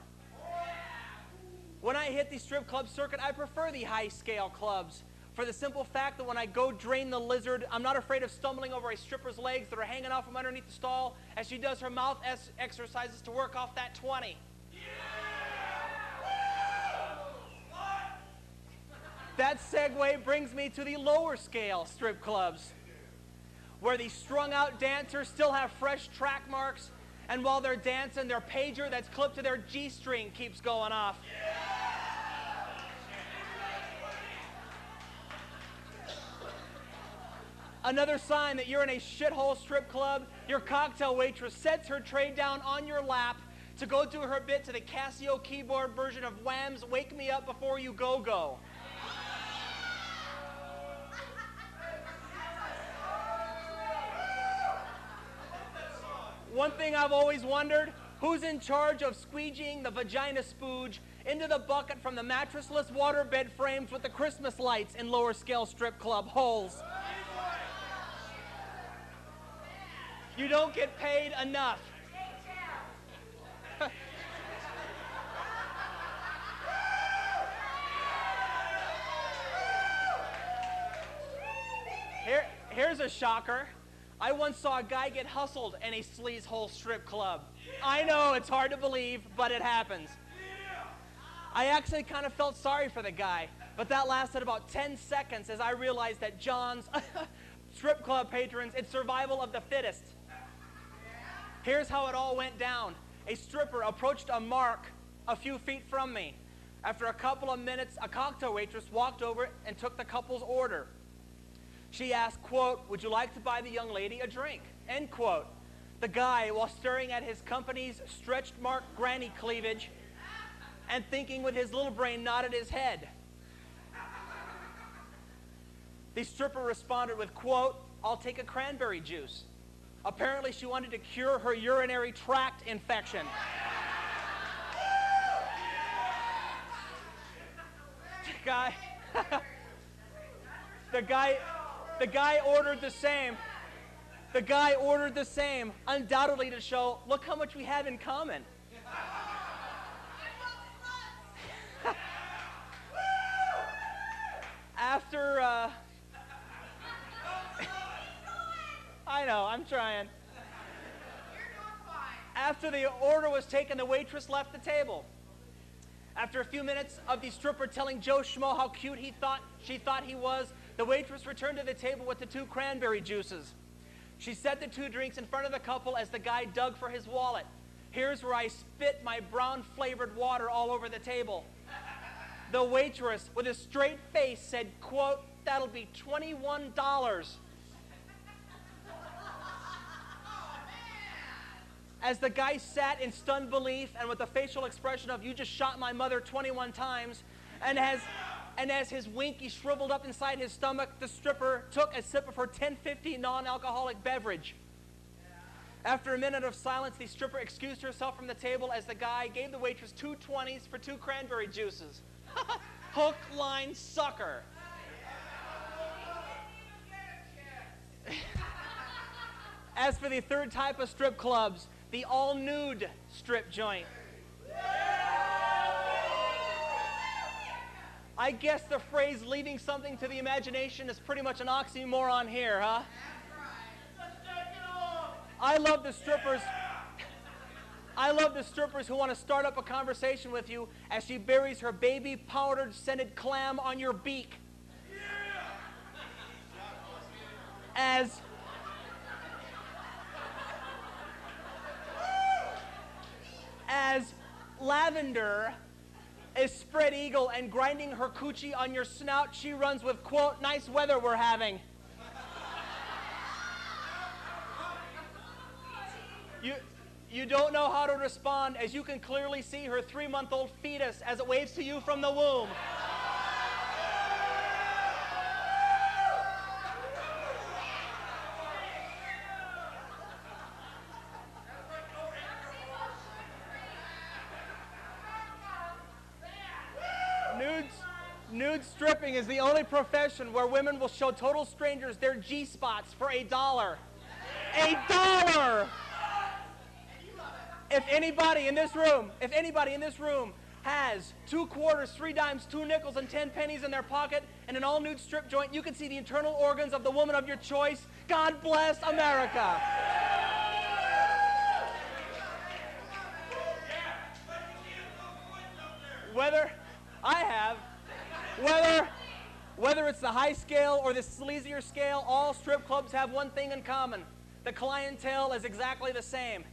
When I hit the strip club circuit, I prefer the high scale clubs for the simple fact that when I go drain the lizard, I'm not afraid of stumbling over a stripper's legs that are hanging out from underneath the stall as she does her mouth es- exercises to work off that 20. That segue brings me to the lower scale strip clubs, where the strung out dancers still have fresh track marks, and while they're dancing, their pager that's clipped to their G string keeps going off. Another sign that you're in a shithole strip club, your cocktail waitress sets her tray down on your lap to go do her bit to the Casio keyboard version of Wham's Wake Me Up Before You Go Go. One thing I've always wondered who's in charge of squeegeeing the vagina spooge into the bucket from the mattressless waterbed frames with the Christmas lights in lower scale strip club holes? You don't get paid enough. Here, here's a shocker. I once saw a guy get hustled in a sleaze hole strip club. I know it's hard to believe, but it happens. I actually kind of felt sorry for the guy, but that lasted about 10 seconds as I realized that John's (laughs) strip club patrons, it's survival of the fittest. Here's how it all went down. A stripper approached a mark a few feet from me. After a couple of minutes, a cocktail waitress walked over and took the couple's order. She asked, quote, would you like to buy the young lady a drink? End quote. The guy, while staring at his company's stretched mark granny cleavage and thinking with his little brain, nodded his head. The stripper responded with, quote, I'll take a cranberry juice. Apparently, she wanted to cure her urinary tract infection. The guy, (laughs) the guy, the guy ordered the same. The guy ordered the same, undoubtedly to show, look how much we have in common. I know, I'm trying. After the order was taken, the waitress left the table. After a few minutes of the stripper telling Joe Schmo how cute he thought she thought he was, the waitress returned to the table with the two cranberry juices. She set the two drinks in front of the couple as the guy dug for his wallet. Here's where I spit my brown flavored water all over the table. The waitress, with a straight face, said, quote, that'll be $21. As the guy sat in stunned belief and with a facial expression of, you just shot my mother 21 times, and as, and as his winky shriveled up inside his stomach, the stripper took a sip of her 1050 non alcoholic beverage. After a minute of silence, the stripper excused herself from the table as the guy gave the waitress two 20s for two cranberry juices. (laughs) Hook, line, sucker. (laughs) As for the third type of strip clubs, the all nude strip joint. I guess the phrase leaving something to the imagination is pretty much an oxymoron here, huh? I love the strippers. I love the strippers who want to start up a conversation with you as she buries her baby powdered scented clam on your beak. As as lavender is spread eagle and grinding her coochie on your snout, she runs with quote, nice weather we're having. You, you don't know how to respond as you can clearly see her three month old fetus as it waves to you from the womb. Stripping is the only profession where women will show total strangers their G spots for a dollar. A dollar! If anybody in this room, if anybody in this room has two quarters, three dimes, two nickels, and ten pennies in their pocket and an all nude strip joint, you can see the internal organs of the woman of your choice. God bless America. Whether I have, whether whether it's the high scale or the sleazier scale, all strip clubs have one thing in common. The clientele is exactly the same.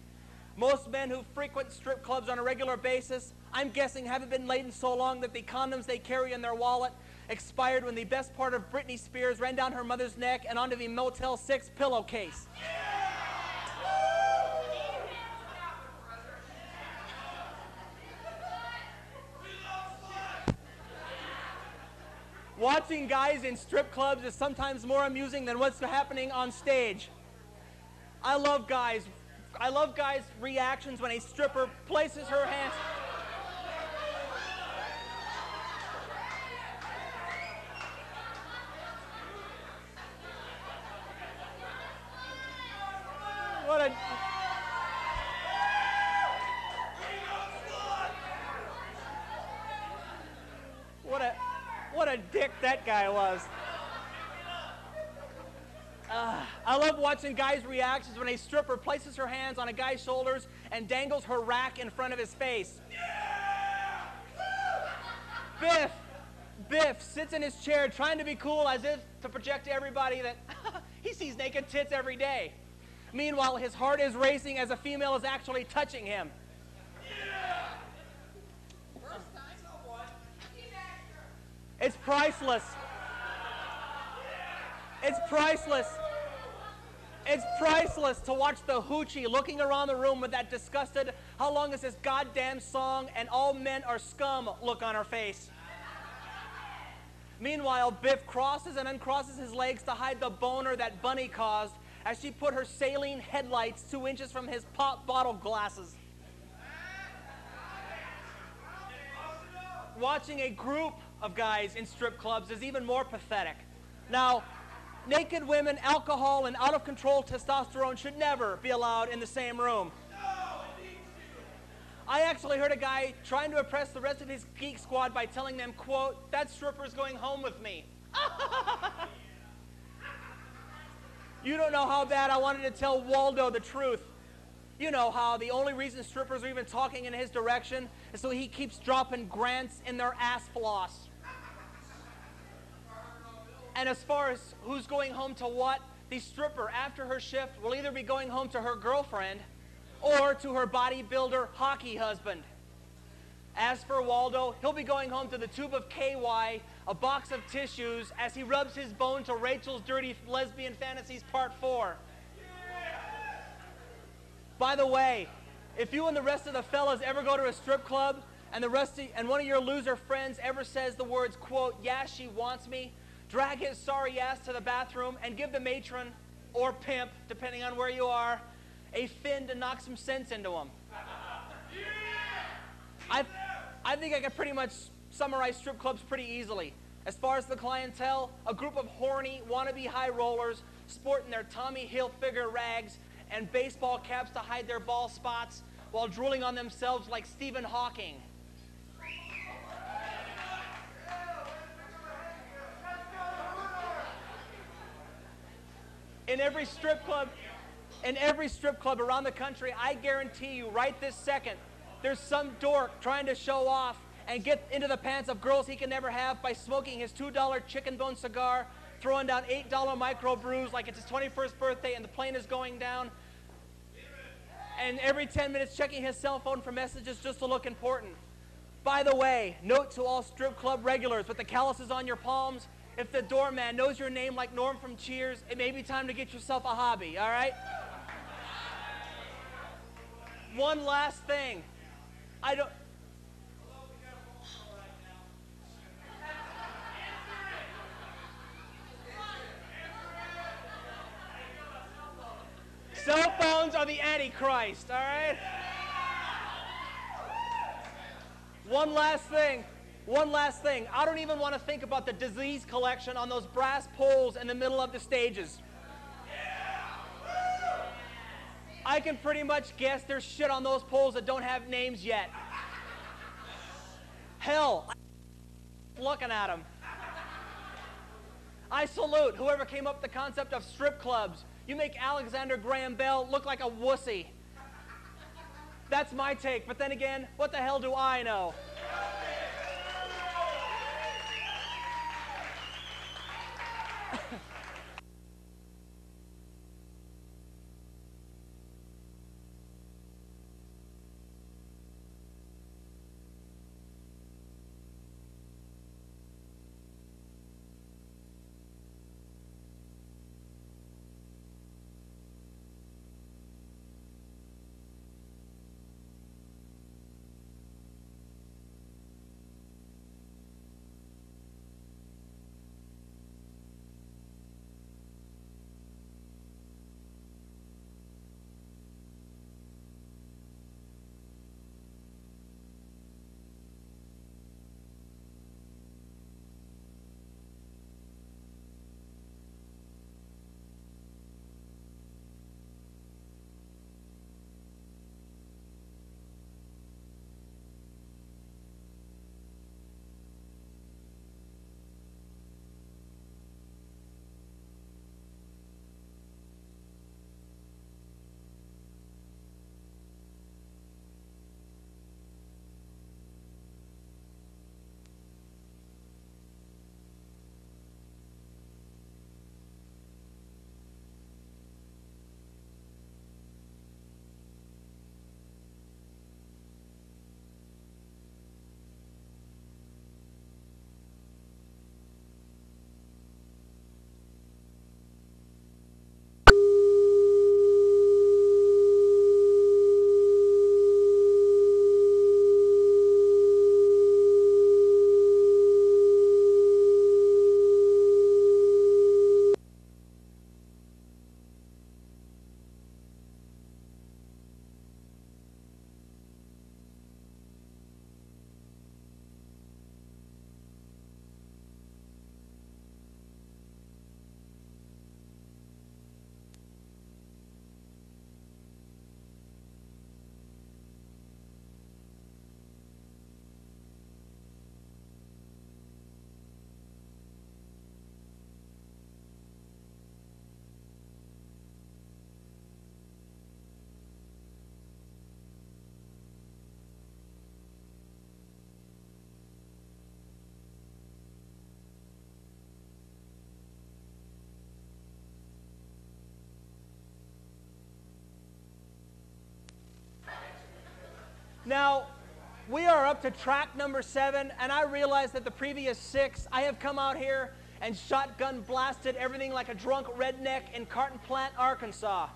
Most men who frequent strip clubs on a regular basis, I'm guessing, haven't been laden so long that the condoms they carry in their wallet expired when the best part of Britney Spears ran down her mother's neck and onto the Motel 6 pillowcase. Watching guys in strip clubs is sometimes more amusing than what's happening on stage. I love guys. I love guys' reactions when a stripper places her hands. Guy was. Uh, I love watching guys' reactions when a stripper places her hands on a guy's shoulders and dangles her rack in front of his face. Biff, Biff sits in his chair trying to be cool as if to project to everybody that (laughs) he sees naked tits every day. Meanwhile, his heart is racing as a female is actually touching him. It's priceless. It's priceless. It's priceless to watch the hoochie looking around the room with that disgusted, how long is this goddamn song and all men are scum look on her face. Meanwhile, Biff crosses and uncrosses his legs to hide the boner that Bunny caused as she put her saline headlights two inches from his pop bottle glasses. Watching a group of guys in strip clubs is even more pathetic. Now, naked women, alcohol, and out of control testosterone should never be allowed in the same room. I actually heard a guy trying to impress the rest of his geek squad by telling them, quote, that stripper's going home with me. (laughs) you don't know how bad I wanted to tell Waldo the truth. You know how the only reason strippers are even talking in his direction is so he keeps dropping grants in their ass floss. And as far as who's going home to what, the stripper after her shift will either be going home to her girlfriend or to her bodybuilder hockey husband. As for Waldo, he'll be going home to the tube of KY, a box of tissues, as he rubs his bone to Rachel's Dirty Lesbian Fantasies Part 4. By the way, if you and the rest of the fellas ever go to a strip club and the rest of, and one of your loser friends ever says the words, quote, yeah, she wants me, drag his sorry ass to the bathroom and give the matron or pimp, depending on where you are, a fin to knock some sense into him. I, I think I can pretty much summarize strip clubs pretty easily. As far as the clientele, a group of horny, wannabe high rollers sporting their Tommy Hilfiger rags and baseball caps to hide their ball spots while drooling on themselves like Stephen Hawking. In every strip club, in every strip club around the country, I guarantee you right this second, there's some dork trying to show off and get into the pants of girls he can never have by smoking his $2 chicken bone cigar, throwing down $8 micro brews like it's his 21st birthday and the plane is going down, and every 10 minutes checking his cell phone for messages just to look important. By the way, note to all strip club regulars with the calluses on your palms, if the doorman knows your name like Norm from Cheers, it may be time to get yourself a hobby, all right? One last thing. I don't. Cell phones are the Antichrist, all right? One last thing. One last thing. I don't even want to think about the disease collection on those brass poles in the middle of the stages. I can pretty much guess there's shit on those poles that don't have names yet. Hell, I'm looking at them. I salute whoever came up with the concept of strip clubs. You make Alexander Graham Bell look like a wussy. That's my take, but then again, what the hell do I know? Now, we are up to track number seven, and I realize that the previous six, I have come out here and shotgun blasted everything like a drunk redneck in Cotton Plant, Arkansas.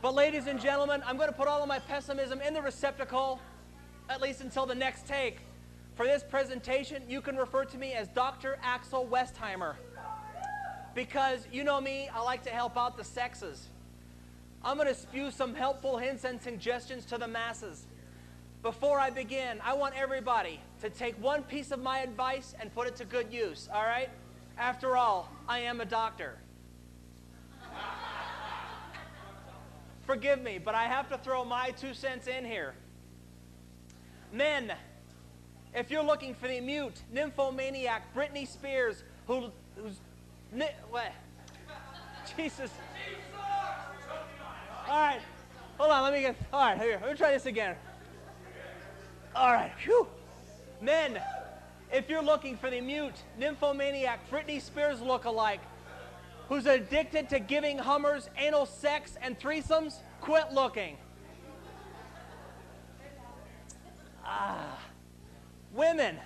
But, ladies and gentlemen, I'm going to put all of my pessimism in the receptacle, at least until the next take. For this presentation, you can refer to me as Dr. Axl Westheimer. Because you know me, I like to help out the sexes. I'm going to spew some helpful hints and suggestions to the masses. Before I begin, I want everybody to take one piece of my advice and put it to good use, all right? After all, I am a doctor. Forgive me, but I have to throw my two cents in here. Men, if you're looking for the mute, nymphomaniac Britney Spears, who, who's. Ni- what? Jesus. All right, hold on, let me get. All right, here, let me try this again. All right, whew. Men, if you're looking for the mute, nymphomaniac Britney Spears look-alike, who's addicted to giving Hummers anal sex and threesomes, quit looking. Ah. Women,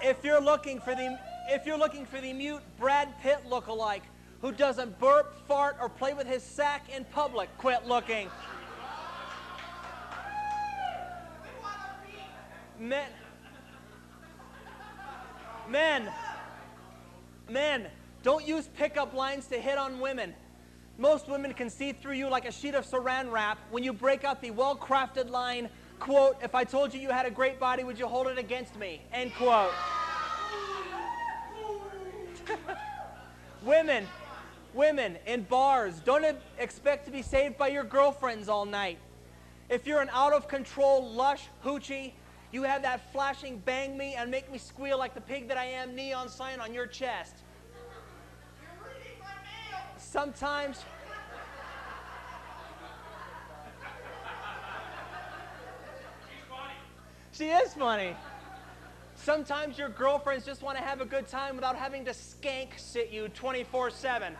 if you're looking for the if you're looking for the mute Brad Pitt look-alike who doesn't burp, fart, or play with his sack in public, quit looking. Men, men, men, don't use pickup lines to hit on women. Most women can see through you like a sheet of saran wrap when you break out the well crafted line, quote, if I told you you had a great body, would you hold it against me? End quote. (laughs) women, women in bars, don't expect to be saved by your girlfriends all night. If you're an out of control, lush hoochie, you have that flashing bang me and make me squeal like the pig that I am neon sign on your chest. Sometimes. She is funny. Sometimes your girlfriends just want to have a good time without having to skank sit you 24 7.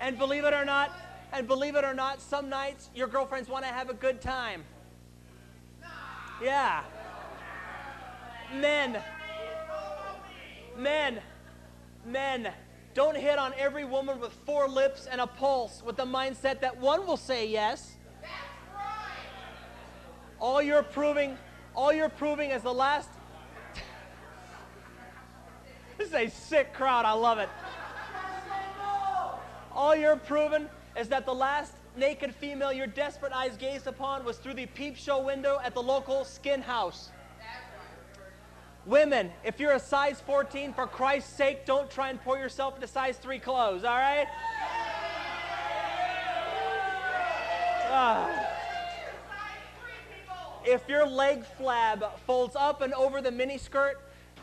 And believe it or not, and believe it or not, some nights your girlfriends want to have a good time. Yeah. Men. Men. Men. Don't hit on every woman with four lips and a pulse with the mindset that one will say yes. That's right. All you're proving, all you're proving is the last. (laughs) this is a sick crowd. I love it. All you're proving is that the last naked female your desperate eyes gazed upon was through the peep show window at the local skin house. Women, if you're a size 14, for Christ's sake, don't try and pour yourself into size 3 clothes, all right? Ah. If your leg flab folds up and over the miniskirt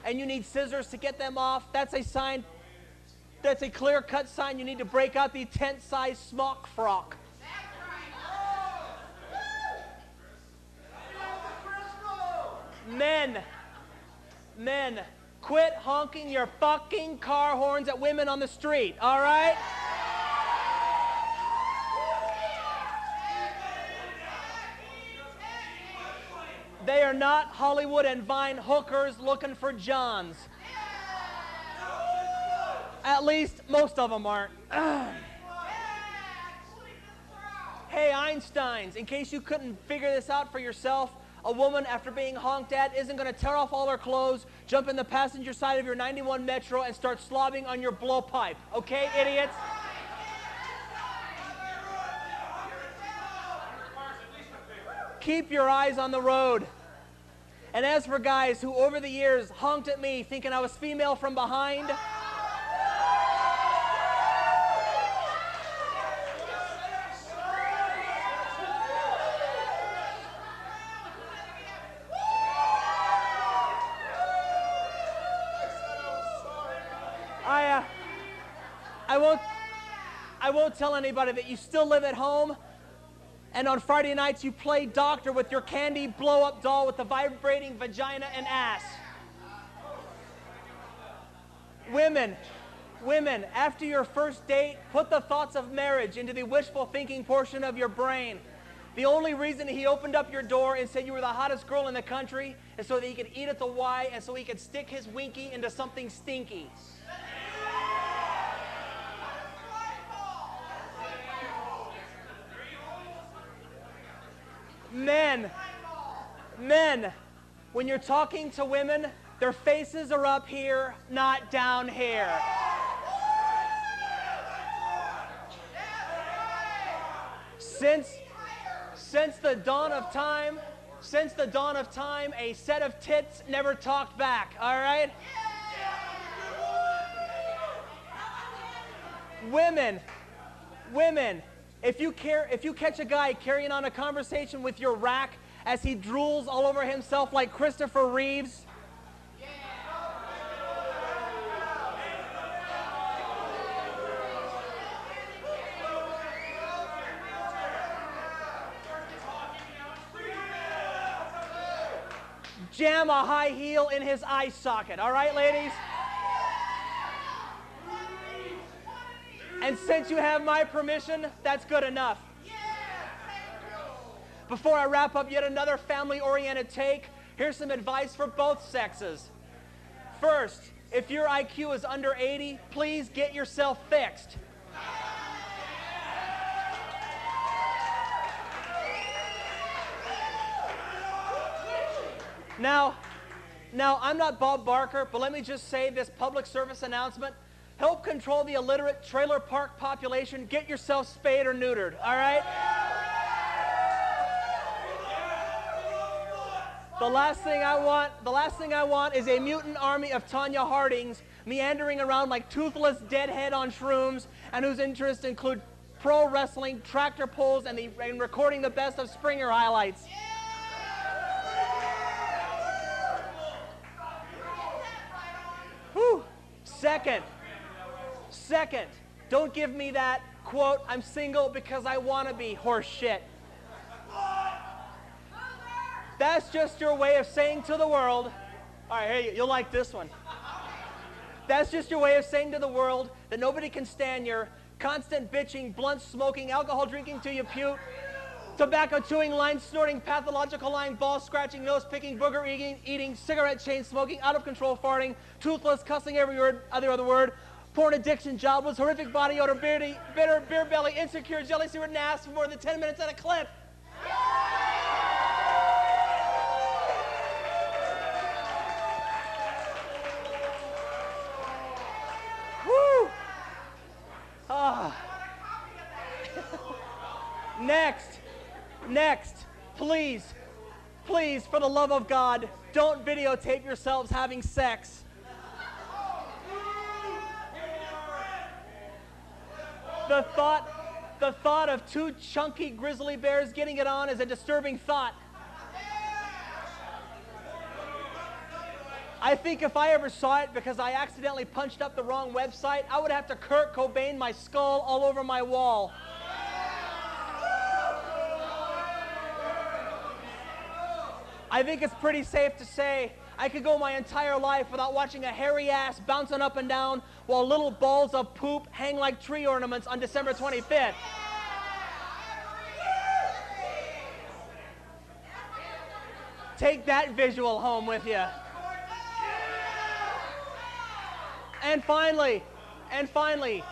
and you need scissors to get them off, that's a sign, that's a clear cut sign you need to break out the tent size smock frock. Men, men, quit honking your fucking car horns at women on the street, all right? They are not Hollywood and Vine hookers looking for Johns. At least most of them aren't. (clears throat) hey, Einsteins, in case you couldn't figure this out for yourself, a woman, after being honked at, isn't going to tear off all her clothes, jump in the passenger side of your 91 Metro, and start slobbing on your blowpipe. Okay, idiots? Keep your eyes on the road. And as for guys who over the years honked at me thinking I was female from behind, won't tell anybody that you still live at home and on Friday nights you play doctor with your candy blow up doll with the vibrating vagina and ass. Women, women, after your first date, put the thoughts of marriage into the wishful thinking portion of your brain. The only reason he opened up your door and said you were the hottest girl in the country is so that he could eat at the Y and so he could stick his winky into something stinky. Men, men, when you're talking to women, their faces are up here, not down here. Since, since the dawn of time, since the dawn of time, a set of tits never talked back, all right? Women, women, if you, care, if you catch a guy carrying on a conversation with your rack as he drools all over himself like Christopher Reeves, jam a high heel in his eye socket. All right, ladies? And since you have my permission, that's good enough. Before I wrap up yet another family oriented take, here's some advice for both sexes. First, if your IQ is under 80, please get yourself fixed. Now, now I'm not Bob Barker, but let me just say this public service announcement. Help control the illiterate trailer park population. Get yourself spayed or neutered, all right? The last thing I want, the last thing I want is a mutant army of Tonya Hardings meandering around like toothless deadhead on shrooms and whose interests include pro wrestling, tractor pulls, and, the, and recording the best of Springer highlights. Whew. Second, second, don't give me that quote, I'm single because I want to be horse shit. That's just your way of saying to the world, all right, hey, you'll like this one. That's just your way of saying to the world that nobody can stand your constant bitching, blunt smoking, alcohol drinking till you puke, tobacco chewing, line snorting, pathological lying, ball scratching, nose picking, booger eating, eating, cigarette chain smoking, out of control farting, toothless, cussing every word, other other word, porn addiction, jobless, horrific body odor, beardy, bitter, beer belly, insecure, jealousy ridden ass for more than 10 minutes at a clip. Woo! Ah. (laughs) Next, next, please, please, for the love of God, don't videotape yourselves having sex. The thought, the thought of two chunky grizzly bears getting it on is a disturbing thought. I think if I ever saw it because I accidentally punched up the wrong website, I would have to Kurt Cobain my skull all over my wall. I think it's pretty safe to say I could go my entire life without watching a hairy ass bouncing up and down while little balls of poop hang like tree ornaments on December 25th. Take that visual home with you. And finally, and finally,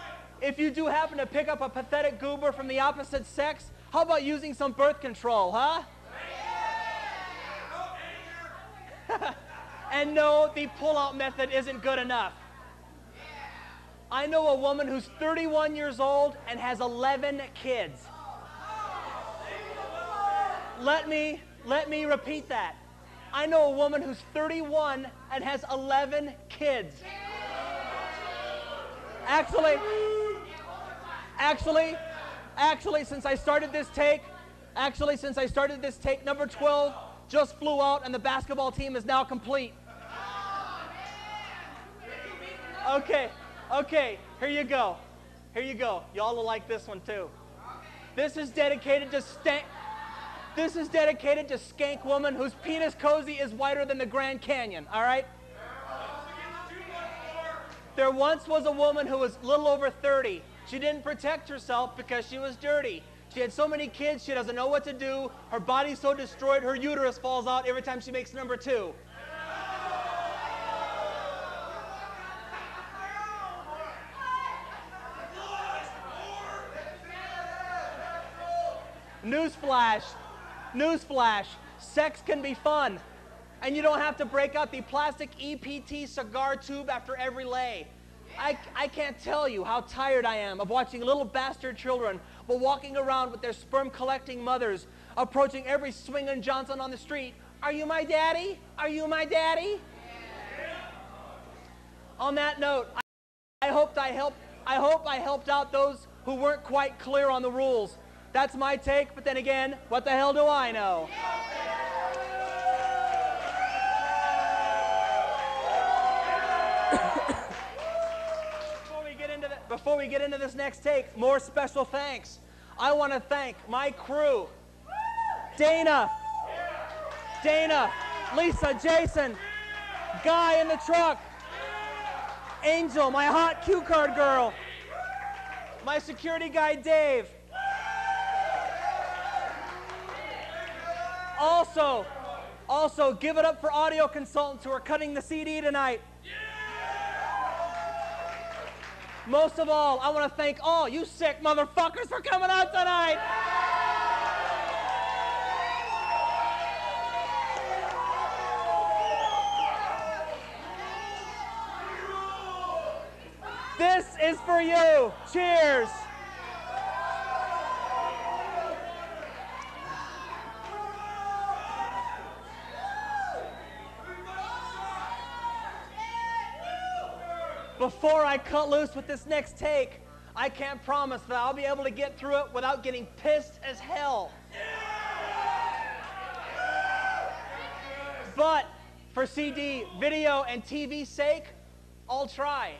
if you do happen to pick up a pathetic goober from the opposite sex, how about using some birth control, huh? (laughs) and no, the pull-out method isn't good enough. I know a woman who's 31 years old and has 11 kids. Let me let me repeat that. I know a woman who's 31 and has 11 kids. Actually, actually, actually, since I started this take, actually, since I started this take, number 12 just flew out and the basketball team is now complete. Okay, okay, here you go. Here you go. Y'all will like this one too. This is dedicated to stank. This is dedicated to skank woman whose penis cozy is whiter than the Grand Canyon, all right? There once was a woman who was little over 30. She didn't protect herself because she was dirty. She had so many kids, she doesn't know what to do. Her body's so destroyed, her uterus falls out every time she makes number two. Newsflash, newsflash, sex can be fun. And you don't have to break out the plastic EPT cigar tube after every lay. I, I can't tell you how tired I am of watching little bastard children while walking around with their sperm collecting mothers, approaching every swinging Johnson on the street. Are you my daddy? Are you my daddy? On that note, I, I hoped I helped I hope I helped out those who weren't quite clear on the rules. That's my take, but then again, what the hell do I know? before (laughs) we get into the, before we get into this next take, more special thanks. I want to thank my crew. Dana, Dana, Lisa, Jason, Guy in the truck, Angel, my hot cue card girl, my security guy Dave. Also, also give it up for audio consultants who are cutting the CD tonight. Most of all, I want to thank all you sick motherfuckers for coming out tonight. This is for you. Cheers. Before I cut loose with this next take, I can't promise that I'll be able to get through it without getting pissed as hell. But for CD, video, and TV sake, I'll try.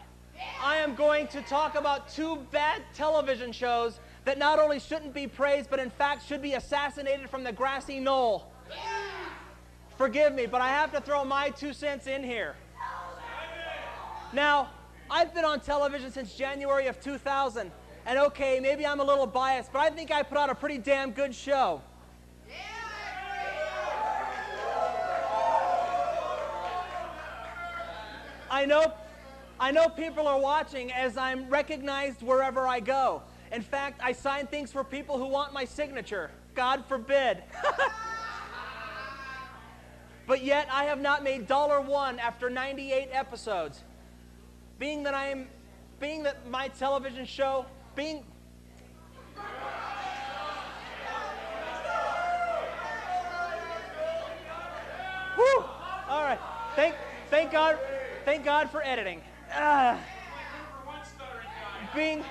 I am going to talk about two bad television shows that not only shouldn't be praised, but in fact should be assassinated from the grassy knoll. Forgive me, but I have to throw my two cents in here. Now, I've been on television since January of 2000. And okay, maybe I'm a little biased, but I think I put on a pretty damn good show. I know, I know people are watching as I'm recognized wherever I go. In fact, I sign things for people who want my signature. God forbid. (laughs) but yet, I have not made dollar one after 98 episodes being that I am, being that my television show, being. Whew! All right. Thank, thank God, thank God for editing. Uh, being,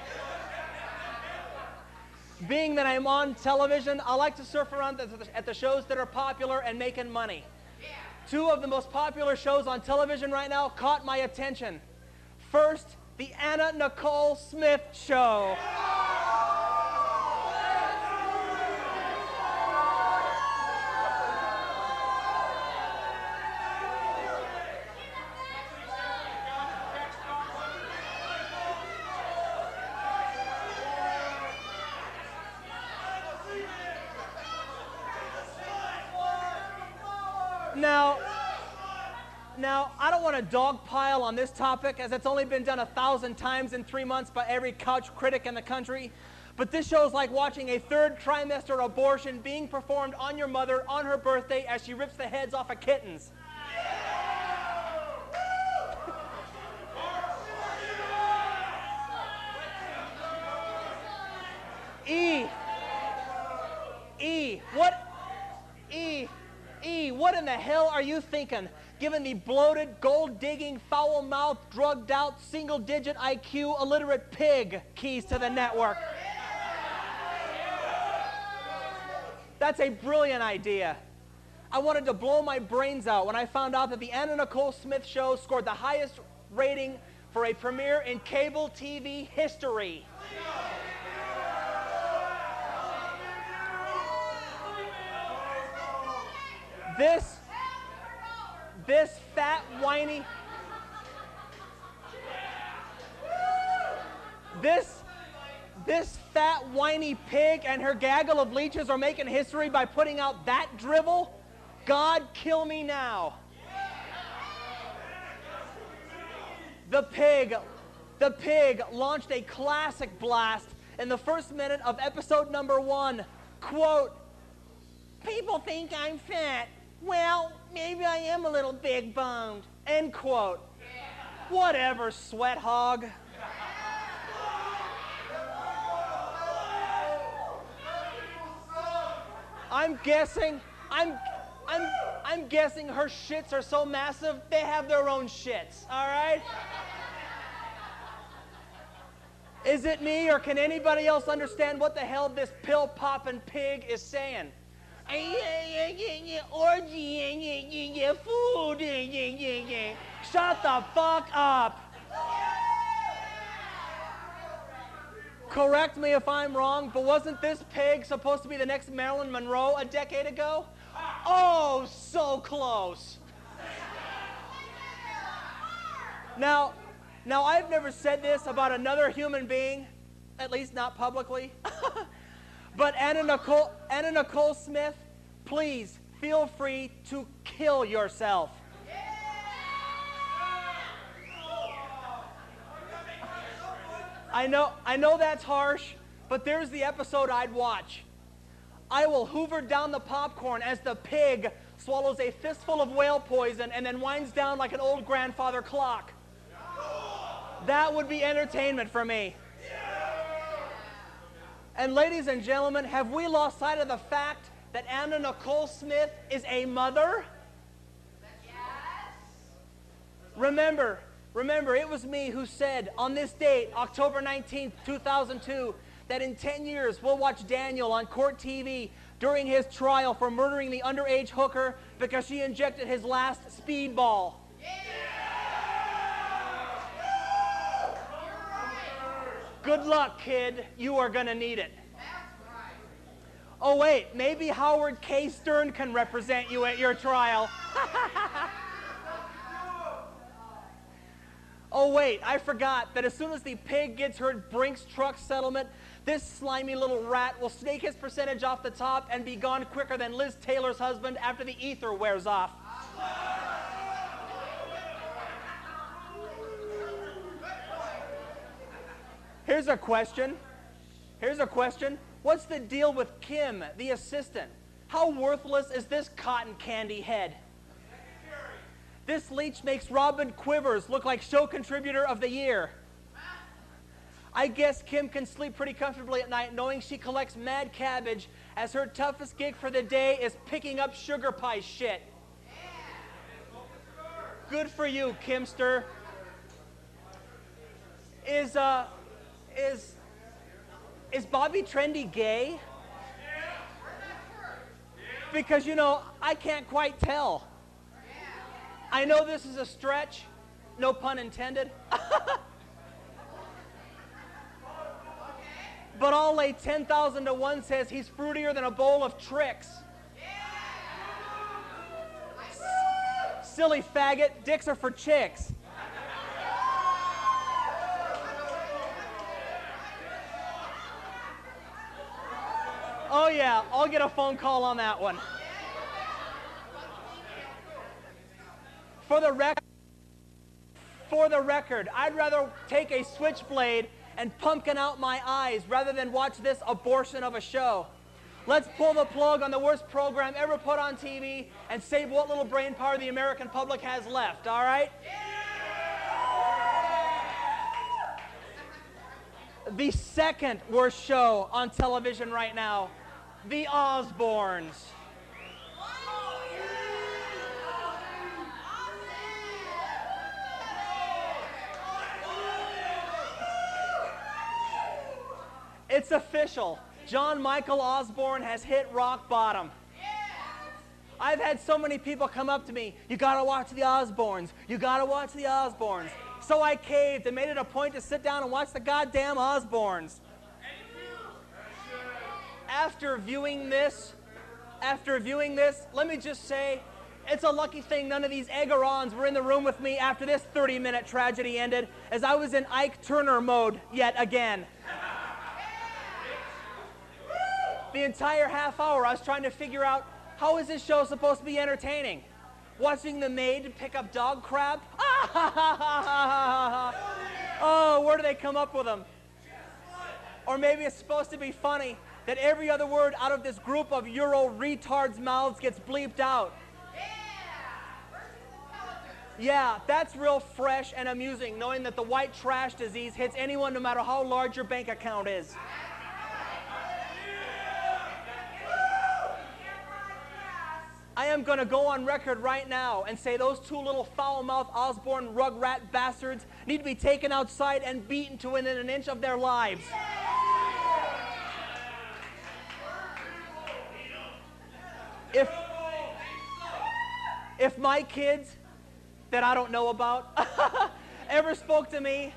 being that I'm on television, I like to surf around at the shows that are popular and making money. Two of the most popular shows on television right now caught my attention. First, the Anna Nicole Smith Show. Now, I don't want to dogpile on this topic as it's only been done a thousand times in three months by every couch critic in the country. But this show is like watching a third trimester abortion being performed on your mother on her birthday as she rips the heads off of kittens. E. E. What? E. E. What in the hell are you thinking? Given the bloated, gold digging, foul mouthed, drugged out, single digit IQ, illiterate pig keys to the network. That's a brilliant idea. I wanted to blow my brains out when I found out that the Anna Nicole Smith show scored the highest rating for a premiere in cable TV history. This this fat, whiny, this, this fat, whiny pig and her gaggle of leeches are making history by putting out that drivel? God, kill me now. The pig, the pig launched a classic blast in the first minute of episode number one. Quote, People think I'm fat. Well, maybe I am a little big boned. End quote. Whatever, sweat hog. I'm guessing, I'm, I'm, I'm guessing her shits are so massive they have their own shits. All right. Is it me, or can anybody else understand what the hell this pill popping pig is saying? Orgy, food. yeah, yeah, yeah, yeah. Shut the fuck up. Correct me if I'm wrong, but wasn't this pig supposed to be the next Marilyn Monroe a decade ago? Oh, so close. Now, now I've never said this about another human being, at least not publicly. (laughs) but Anna Nicole, Anna Nicole Smith, please feel free to kill yourself. I know, I know that's harsh, but there's the episode I'd watch. I will hoover down the popcorn as the pig swallows a fistful of whale poison and then winds down like an old grandfather clock. That would be entertainment for me. And ladies and gentlemen, have we lost sight of the fact that Anna Nicole Smith is a mother? Yes. Remember, Remember, it was me who said on this date, October 19th, 2002, that in 10 years we'll watch Daniel on court TV during his trial for murdering the underage hooker because she injected his last speedball. Good luck, kid. You are going to need it. Oh, wait, maybe Howard K. Stern can represent you at your trial. (laughs) Oh, wait, I forgot that as soon as the pig gets her Brinks truck settlement, this slimy little rat will snake his percentage off the top and be gone quicker than Liz Taylor's husband after the ether wears off. Here's a question. Here's a question. What's the deal with Kim, the assistant? How worthless is this cotton candy head? This leech makes Robin Quivers look like show contributor of the year. I guess Kim can sleep pretty comfortably at night knowing she collects mad cabbage as her toughest gig for the day is picking up sugar pie shit. Good for you, Kimster. Is uh is is Bobby Trendy gay? Because you know, I can't quite tell. I know this is a stretch, no pun intended. (laughs) but I'll lay 10,000 to 1 says he's fruitier than a bowl of Trix. Silly faggot, dicks are for chicks. Oh, yeah, I'll get a phone call on that one. For the record, for the record, I'd rather take a switchblade and pumpkin out my eyes rather than watch this abortion of a show. Let's pull the plug on the worst program ever put on TV and save what little brain power the American public has left, all right? The second worst show on television right now, The Osbournes. It's official. John Michael Osbourne has hit rock bottom. I've had so many people come up to me, you gotta watch the Osbournes. You gotta watch the Osbournes. So I caved and made it a point to sit down and watch the goddamn Osbournes. After viewing this, after viewing this, let me just say, it's a lucky thing none of these Eggerons were in the room with me after this 30 minute tragedy ended, as I was in Ike Turner mode yet again. The entire half hour, I was trying to figure out how is this show supposed to be entertaining? Watching the maid pick up dog crap? (laughs) oh, where do they come up with them? Or maybe it's supposed to be funny that every other word out of this group of Euro retards' mouths gets bleeped out. Yeah, that's real fresh and amusing, knowing that the white trash disease hits anyone no matter how large your bank account is. I am going to go on record right now and say those two little foul-mouthed Osbourne rugrat bastards need to be taken outside and beaten to within an inch of their lives. If, if my kids that I don't know about (laughs) ever spoke to me,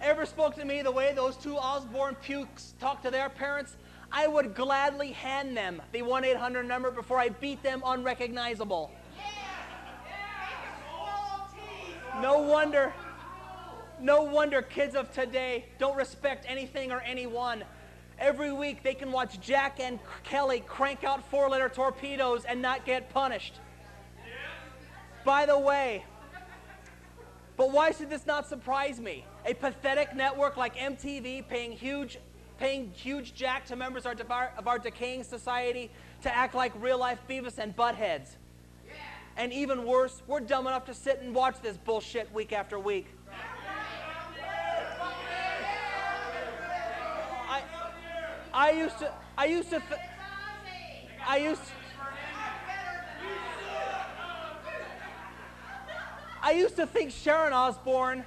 ever spoke to me the way those two Osbourne pukes talk to their parents, I would gladly hand them the 1 800 number before I beat them unrecognizable. No wonder, no wonder kids of today don't respect anything or anyone. Every week they can watch Jack and Kelly crank out four letter torpedoes and not get punished. By the way, but why should this not surprise me? A pathetic network like MTV paying huge, paying huge jack to members of our, of our decaying society to act like real life Beavis and Buttheads. Yeah. And even worse, we're dumb enough to sit and watch this bullshit week after week. I, I used to, I used to, th- I used. I used to think Sharon Osbourne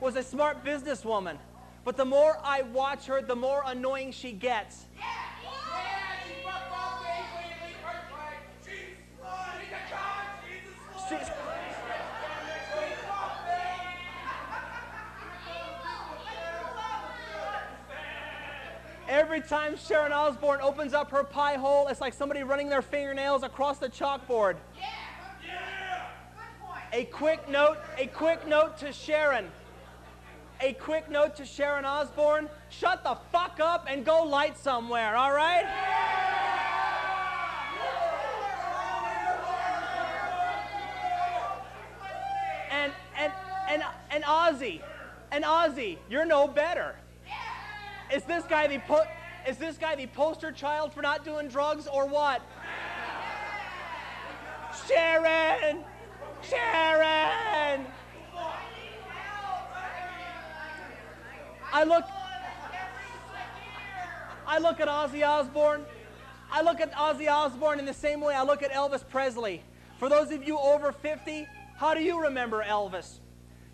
was a smart businesswoman, but the more I watch her, the more annoying she gets. Every time Sharon Osbourne opens up her pie hole, it's like somebody running their fingernails across the chalkboard. Yeah. Yeah. A quick note, a quick note to Sharon. A quick note to Sharon Osbourne. Shut the fuck up and go light somewhere, all right? Yeah. And and and and Ozzy, and Ozzy, you're no better. Is this guy the po- is this guy the poster child for not doing drugs or what? Sharon! Sharon! I look I look at Ozzy Osbourne. I look at Ozzy Osbourne in the same way I look at Elvis Presley. For those of you over 50, how do you remember Elvis?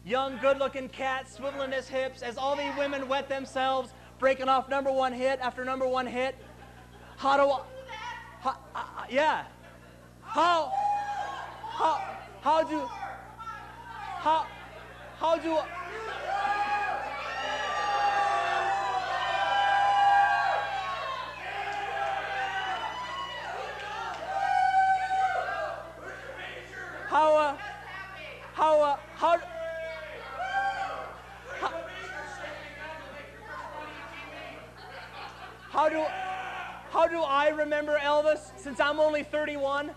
Young, good-looking cat swiveling his hips as all the women wet themselves, breaking off number one hit after number one hit. How do I, how, uh, yeah. How, how, how do how how do how uh, how uh, how how do how do I remember Elvis since I'm only 31?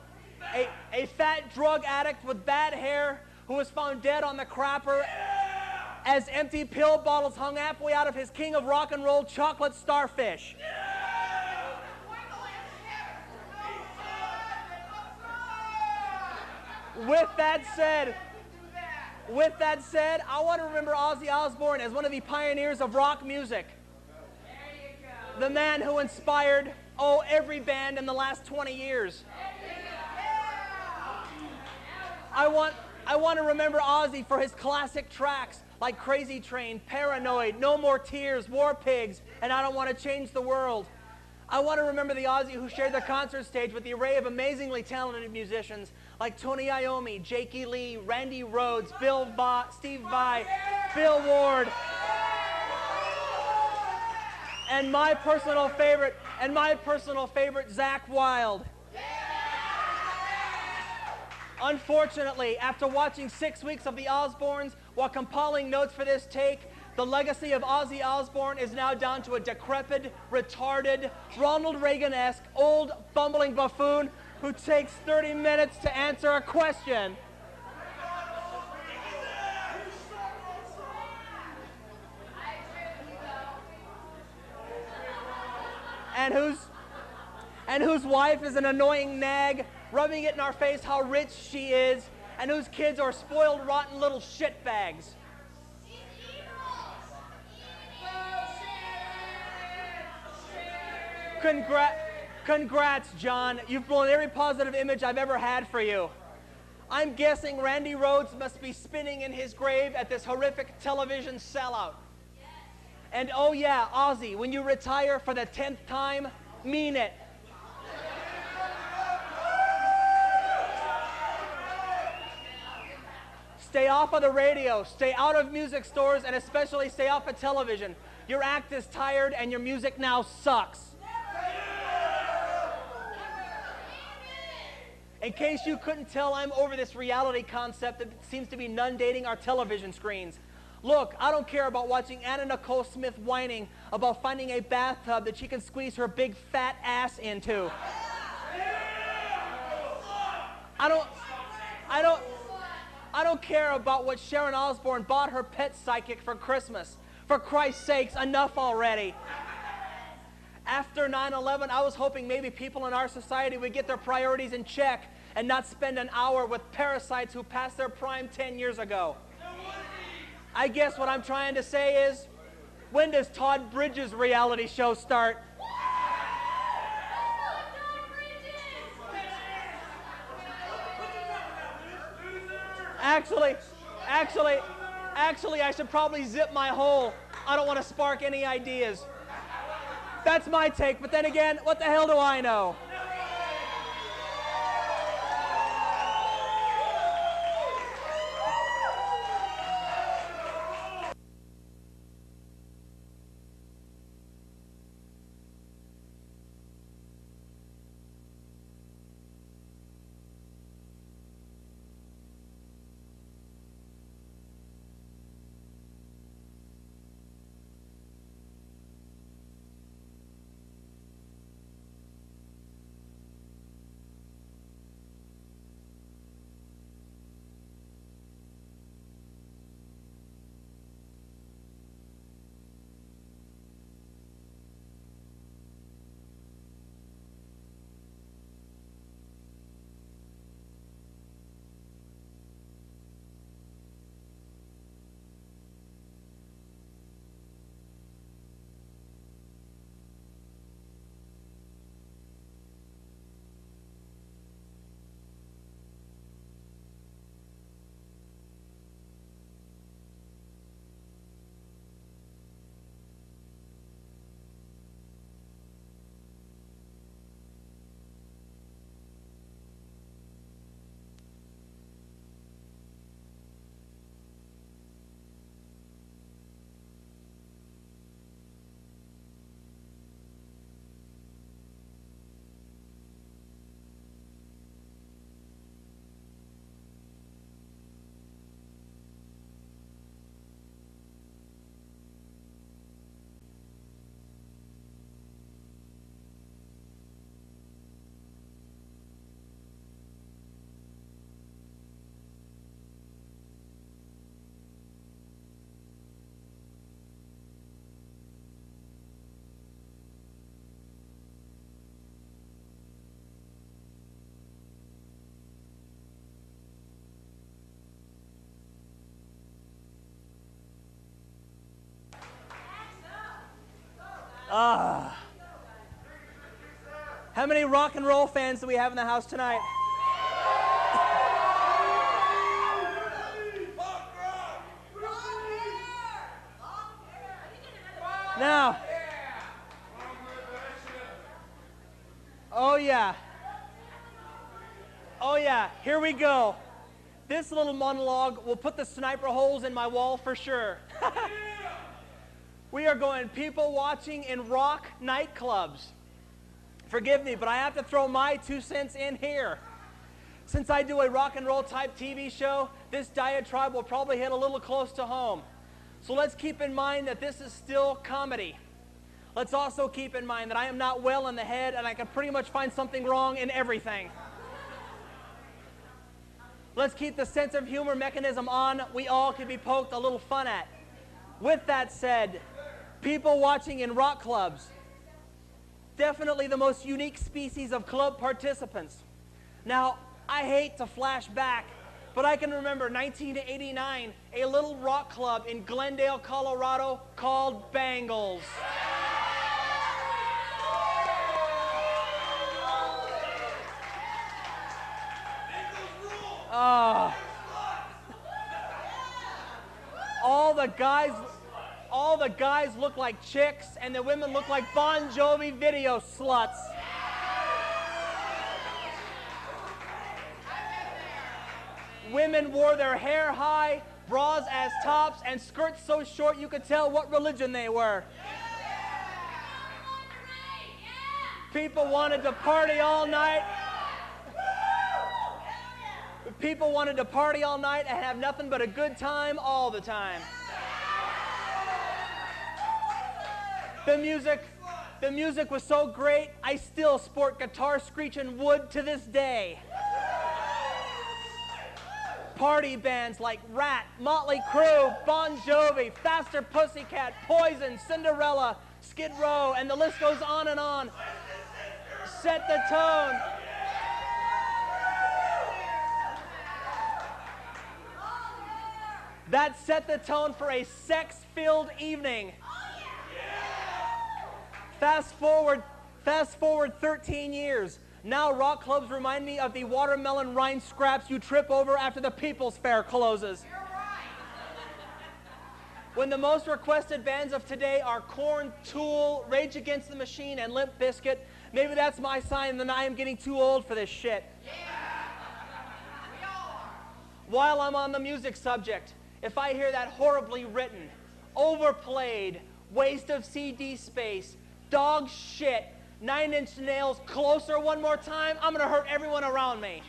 a, a fat drug addict with bad hair who was found dead on the crapper as empty pill bottles hung halfway out of his king of rock and roll chocolate starfish. With that said, with that said, I want to remember Ozzy Osbourne as one of the pioneers of rock music. The man who inspired, oh, every band in the last 20 years. I want, I want to remember Ozzy for his classic tracks like Crazy Train, Paranoid, No More Tears, War Pigs, and I Don't Want to Change the World. I want to remember the Ozzy who shared the concert stage with the array of amazingly talented musicians like Tony Iommi, Jakey Lee, Randy Rhoads, Bill Ba, Steve Vai, Bill Ward, and my personal favorite, and my personal favorite, Zakk Wylde. Unfortunately, after watching six weeks of the Osbournes while compiling notes for this take, The legacy of Ozzy Osbourne is now down to a decrepit, retarded, Ronald Reagan esque, old, fumbling buffoon who takes 30 minutes to answer a question. And whose and whose wife is an annoying nag, rubbing it in our face how rich she is, and whose kids are spoiled, rotten little shitbags. Congrats, congrats, John. You've blown every positive image I've ever had for you. I'm guessing Randy Rhoads must be spinning in his grave at this horrific television sellout. And oh yeah, Ozzy, when you retire for the tenth time, mean it. Stay off of the radio, stay out of music stores, and especially stay off of television. Your act is tired and your music now sucks. In case you couldn't tell, I'm over this reality concept that seems to be inundating our television screens. Look, I don't care about watching Anna Nicole Smith whining about finding a bathtub that she can squeeze her big fat ass into. I don't, I don't, I don't care about what Sharon Osbourne bought her pet psychic for Christmas. For Christ's sakes, enough already. After 9 11, I was hoping maybe people in our society would get their priorities in check and not spend an hour with parasites who passed their prime 10 years ago. I guess what I'm trying to say is when does Todd Bridges' reality show start? Actually, actually, actually, I should probably zip my hole. I don't want to spark any ideas. That's my take, but then again, what the hell do I know? Ah. How many rock and roll fans do we have in the house tonight? Now, oh yeah. Oh yeah, here we go. This little monologue will put the sniper holes in my wall for sure. (laughs) we are going people watching in rock nightclubs. Forgive me, but I have to throw my two cents in here. Since I do a rock and roll type TV show, this diatribe will probably hit a little close to home. So let's keep in mind that this is still comedy. Let's also keep in mind that I am not well in the head and I can pretty much find something wrong in everything. Let's keep the sense of humor mechanism on. We all can be poked a little fun at. With that said, people watching in rock clubs, definitely the most unique species of club participants. Now, I hate to flash back, but I can remember 1989, a little rock club in Glendale, Colorado called Bangles. Oh. All the guys all the guys look like chicks and the women look like Bon Jovi video sluts. Women wore their hair high, bras as tops, and skirts so short you could tell what religion they were. People wanted to party all night. People wanted to party all night and have nothing but a good time all the time. The music, the music was so great, I still sport guitar screeching wood to this day. Party bands like Ratt, Motley Crue, Bon Jovi, Faster Pussycat, Poison, Cinderella, Skid Row, and the list goes on and on. Set the tone. That set the tone for a sex filled evening. Fast forward, fast forward 13 years. Now rock clubs remind me of the watermelon rind scraps you trip over after the People's Fair closes. When the most requested bands of today are Korn, Tool, Rage Against the Machine, and Limp Bizkit, maybe that's my sign that I am getting too old for this shit. While I'm on the music subject, if I hear that horribly written, overplayed, waste of CD space, dog shit, nine inch nails closer one more time, I'm gonna hurt everyone around me.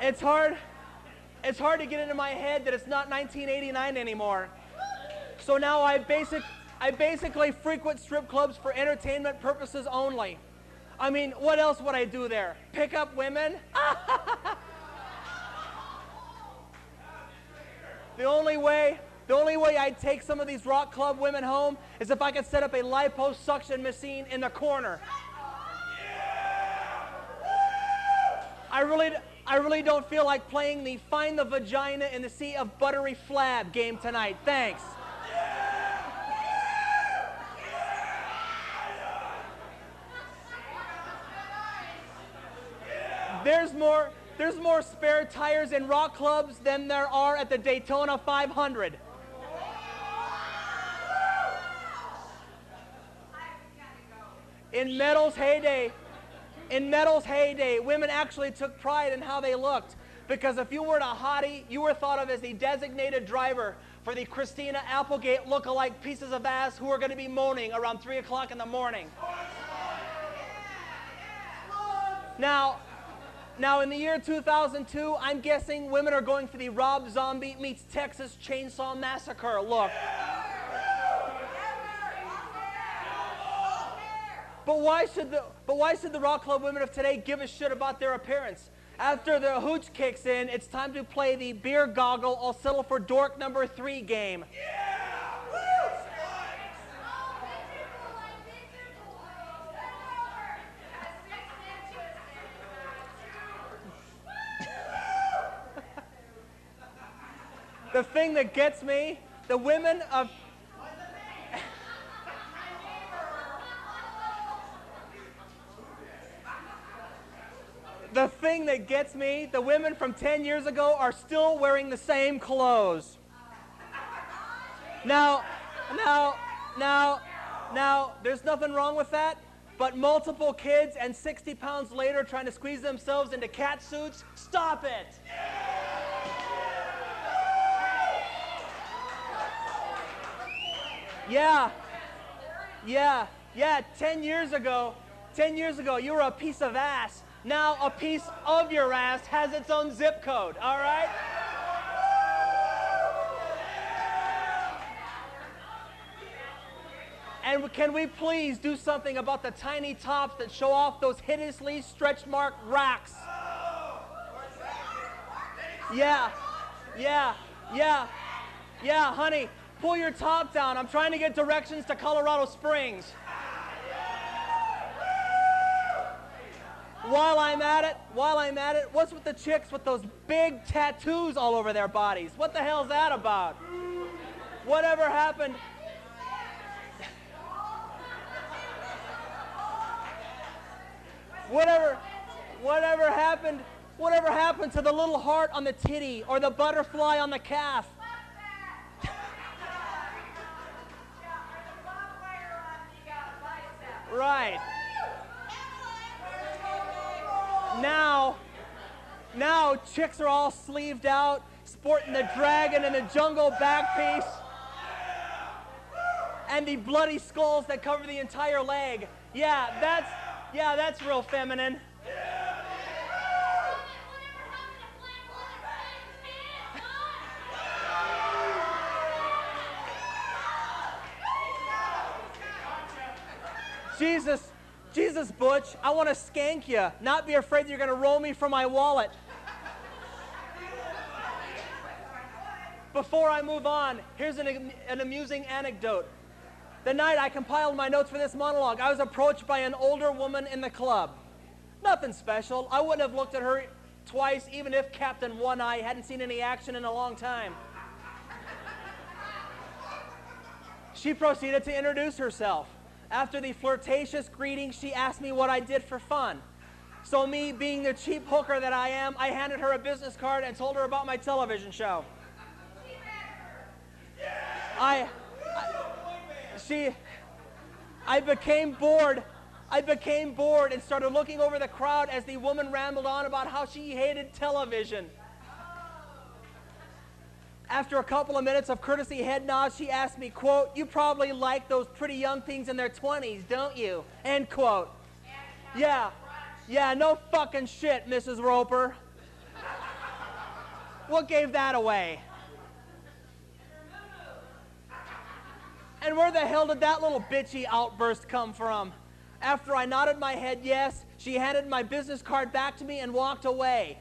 It's hard. It's hard to get into my head that it's not 1989 anymore. So now I basic I basically frequent strip clubs for entertainment purposes only. I mean, what else would I do there? Pick up women? (laughs) the only way the only way I'd take some of these rock club women home is if I could set up a liposuction machine in the corner. I really, I really don't feel like playing the find the vagina in the sea of buttery flab game tonight. Thanks. There's more, there's more spare tires in rock clubs than there are at the Daytona 500. In metal's heyday, in metal's heyday, women actually took pride in how they looked. Because if you weren't a hottie, you were thought of as the designated driver for the Christina Applegate look-alike pieces of ass who are going to be moaning around 3 o'clock in the morning. Now, now, in the year 2002, I'm guessing women are going for the Rob Zombie meets Texas Chainsaw Massacre look. But why should the but why should the rock club women of today give a shit about their appearance? After the hooch kicks in, it's time to play the beer goggle, I'll settle for dork number three game. The thing that gets me, the women of the thing that gets me, the women from 10 years ago are still wearing the same clothes. Now, now, now, now, there's nothing wrong with that, but multiple kids and 60 pounds later trying to squeeze themselves into cat suits, stop it. Yeah, yeah, yeah, Yeah. 10 years ago, 10 years ago, you were a piece of ass Now a piece of your ass has its own zip code, all right? And can we please do something about the tiny tops that show off those hideously stretch mark racks? Yeah, yeah, yeah, yeah, honey, pull your top down. I'm trying to get directions to Colorado Springs. While I'm at it, while I'm at it, what's with the chicks with those big tattoos all over their bodies? What the hell's that about? Whatever happened? Whatever, whatever happened, whatever happened to the little heart on the titty or the butterfly on the calf? Right. Now, now chicks are all sleeved out, sporting the dragon and the jungle back piece, and the bloody skulls that cover the entire leg. Yeah, that's yeah, that's real feminine. Jesus, Butch, I want to skank you, not be afraid that you're going to roll me for my wallet. Before I move on, here's an, an amusing anecdote. The night I compiled my notes for this monologue, I was approached by an older woman in the club. Nothing special. I wouldn't have looked at her twice, even if Captain One Eye hadn't seen any action in a long time. She proceeded to introduce herself. After the flirtatious greeting, she asked me what I did for fun. So, me being the cheap hooker that I am, I handed her a business card and told her about my television show. I, I she, I became bored. I became bored and started looking over the crowd as the woman rambled on about how she hated television. After a couple of minutes of courtesy head nods, she asked me, quote, you probably like those pretty young things in their 20s, don't you? End quote. Yeah, yeah, no fucking shit, Mrs. Roper. What gave that away? And where the hell did that little bitchy outburst come from? After I nodded my head yes, she handed my business card back to me and walked away.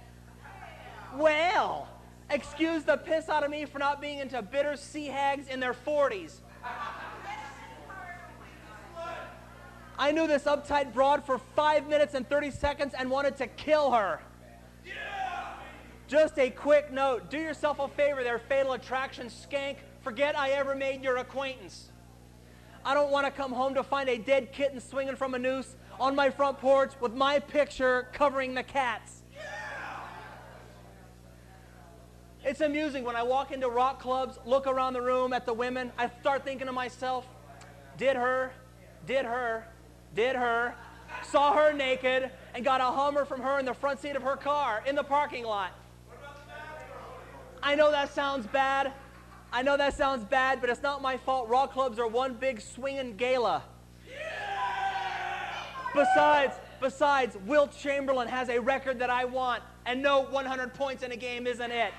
Well, excuse the piss out of me for not being into bitter sea hags in their 40s. I knew this uptight broad for 5 minutes and 30 seconds and wanted to kill her. Just a quick note do yourself a favor there, Fatal Attraction skank. Forget I ever made your acquaintance. I don't want to come home to find a dead kitten swinging from a noose on my front porch with my picture covering the cats. It's amusing when I walk into rock clubs, look around the room at the women, I start thinking to myself, did her, did her, did her, saw her naked, and got a Hummer from her in the front seat of her car in the parking lot. I know that sounds bad. I know that sounds bad, but it's not my fault. Rock clubs are one big swinging gala. Besides, besides, Wilt Chamberlain has a record that I want, and no 100 points in a game isn't it.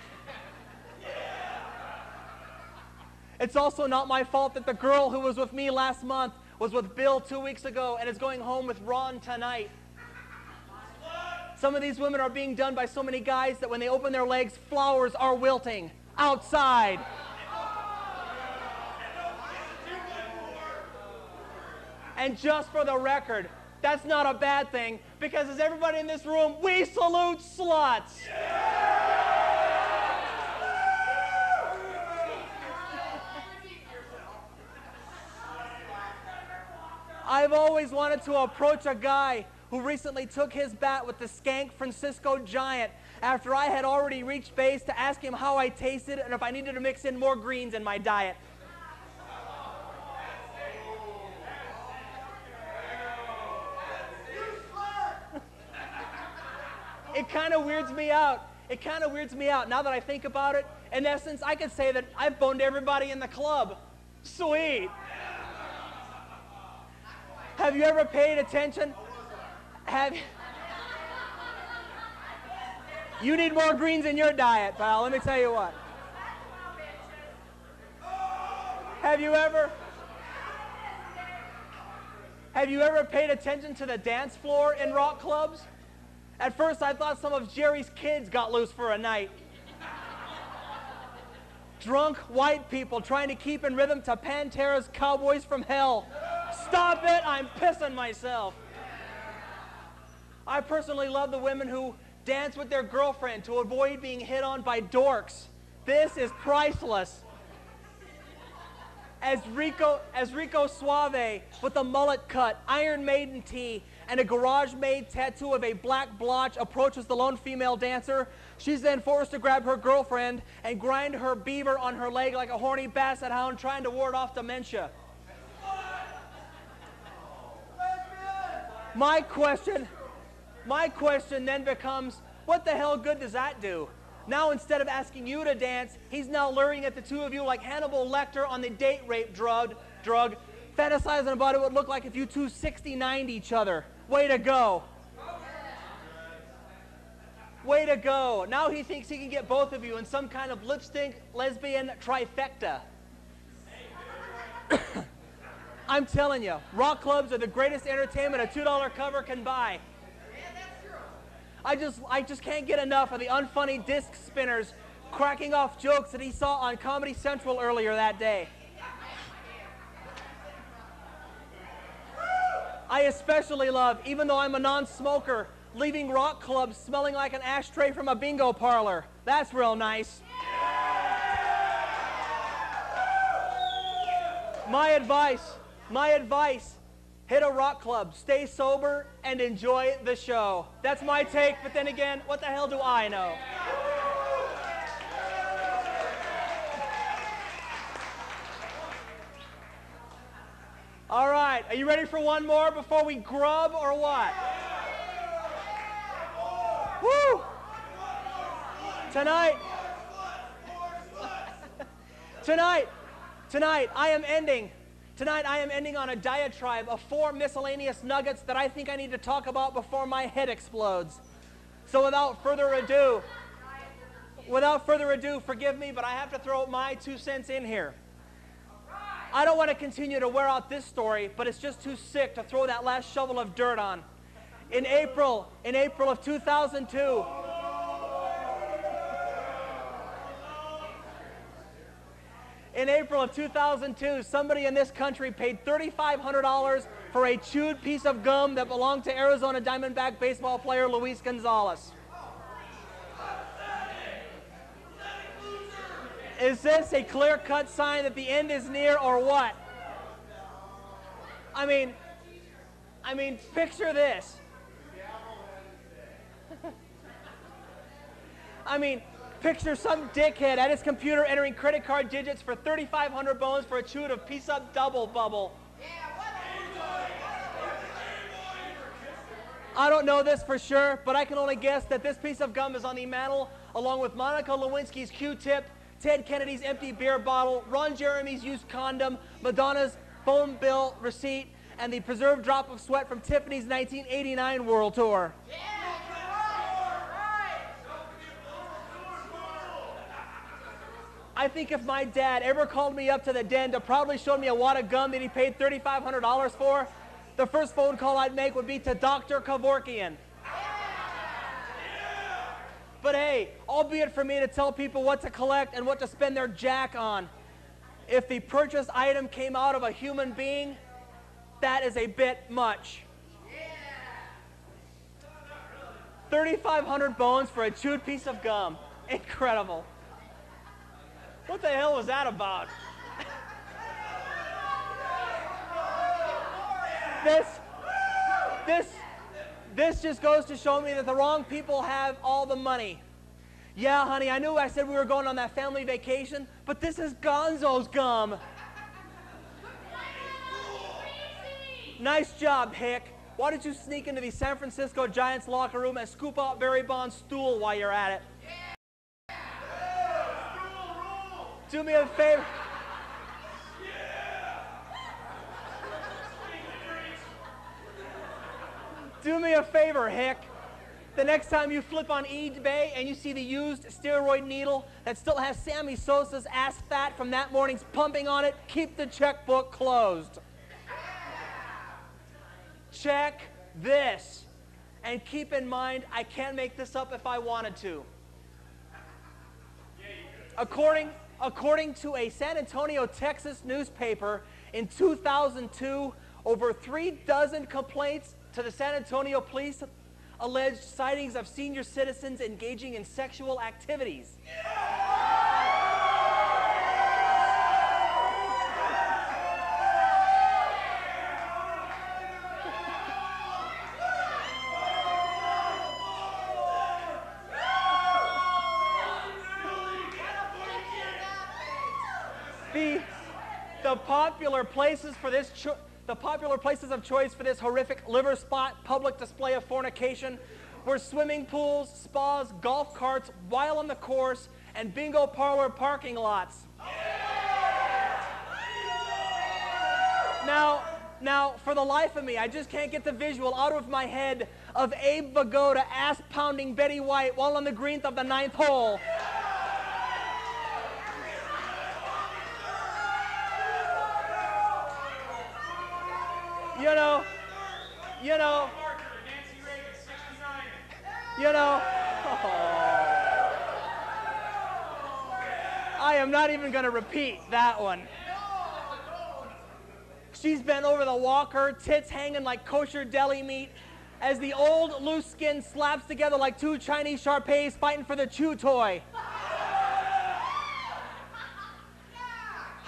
It's also not my fault that the girl who was with me last month was with Bill two weeks ago and is going home with Ron tonight. Some of these women are being done by so many guys that when they open their legs, flowers are wilting outside. And just for the record, that's not a bad thing because as everybody in this room, we salute sluts. I've always wanted to approach a guy who recently took his bat with the skank Francisco Giant after I had already reached base to ask him how I tasted and if I needed to mix in more greens in my diet. (laughs) it kind of weirds me out. It kind of weirds me out. Now that I think about it, in essence, I could say that I've boned everybody in the club. Sweet. Have you ever paid attention? Have You need more greens in your diet, pal. Let me tell you what. Have you ever have you ever paid attention to the dance floor in rock clubs? At first I thought some of Jerry's kids got loose for a night. Drunk white people trying to keep in rhythm to Pantera's Cowboys from Hell. Stop it, I'm pissing myself. I personally love the women who dance with their girlfriend to avoid being hit on by dorks. This is priceless. As Rico, as Rico Suave with a mullet cut, Iron Maiden tee, and a garage made tattoo of a black blotch approaches the lone female dancer, she's then forced to grab her girlfriend and grind her beaver on her leg like a horny basset hound trying to ward off dementia. My question, my question then becomes, what the hell good does that do? Now instead of asking you to dance, he's now luring at the two of you like Hannibal Lecter on the date rape drug, drug fantasizing about it would look like if you two 69 each other. Way to go. Way to go. Now he thinks he can get both of you in some kind of lipstick lesbian trifecta. I'm telling you, rock clubs are the greatest entertainment a $2 cover can buy. I just, I just can't get enough of the unfunny disc spinners cracking off jokes that he saw on Comedy Central earlier that day. I especially love, even though I'm a non-smoker, leaving rock clubs smelling like an ashtray from a bingo parlor. That's real nice. My advice, my advice, hit a rock club, stay sober, and enjoy the show. That's my take, but then again, what the hell do I know? All right, are you ready for one more before we grub or what? Woo! Tonight, (laughs) tonight, tonight, I am ending. Tonight, I am ending on a diatribe of four miscellaneous nuggets that I think I need to talk about before my head explodes. So, without further ado, without further ado, forgive me, but I have to throw my two cents in here. I don't want to continue to wear out this story, but it's just too sick to throw that last shovel of dirt on. In April, in April of 2002, in April of 2002, somebody in this country paid $3,500 for a chewed piece of gum that belonged to Arizona Diamondback baseball player Luis Gonzalez. Is this a clear cut sign that the end is near or what? I mean, I mean, picture this. (laughs) I mean, picture some dickhead at his computer entering credit card digits for 3,500 bones for a chewed of piece up double bubble. I don't know this for sure, but I can only guess that this piece of gum is on the mantle along with Monica Lewinsky's Q-tip Ted Kennedy's empty beer bottle, Ron Jeremy's used condom, Madonna's phone bill receipt, and the preserved drop of sweat from Tiffany's 1989 World Tour. Yeah. I think if my dad ever called me up to the den to proudly show me a wad of gum that he paid $3,500 for, the first phone call I'd make would be to Dr. Kevorkian. But hey, albeit for me to tell people what to collect and what to spend their jack on, if the purchased item came out of a human being, that is a bit much. 3,500 bones for a chewed piece of gum. Incredible. What the hell was that about? this, this, this just goes to show me that the wrong people have all the money. Yeah, honey, I knew I said we were going on that family vacation, but this is Gonzo's gum. Nice job, Hick. Why don't you sneak into the San Francisco Giants locker room and scoop out Barry Bonds' stool while you're at it? Do me a favor. Do me a favor, Hick. The next time you flip on eBay and you see the used steroid needle that still has Sammy Sosa's ass fat from that morning's pumping on it, keep the checkbook closed. Check this. And keep in mind, I can't make this up if I wanted to. According, according to a San Antonio, Texas newspaper, in 2002, over three dozen complaints to the San Antonio police alleged sightings of senior citizens engaging in sexual activities. The, popular places for this cho- the popular places of choice for this horrific liver spot public display of fornication were swimming pools, spas, golf carts, while on the course, and bingo parlor parking lots. Now, now, for the life of me, I just can't get the visual out of my head of Abe Vigoda ass pounding Betty White while on the green of the ninth hole. You know, you know, you know. Oh. I am not even going to repeat that one. She's bent over the walker, tits hanging like kosher deli meat, as the old loose skin slaps together like two Chinese Shar Peis fighting for the chew toy.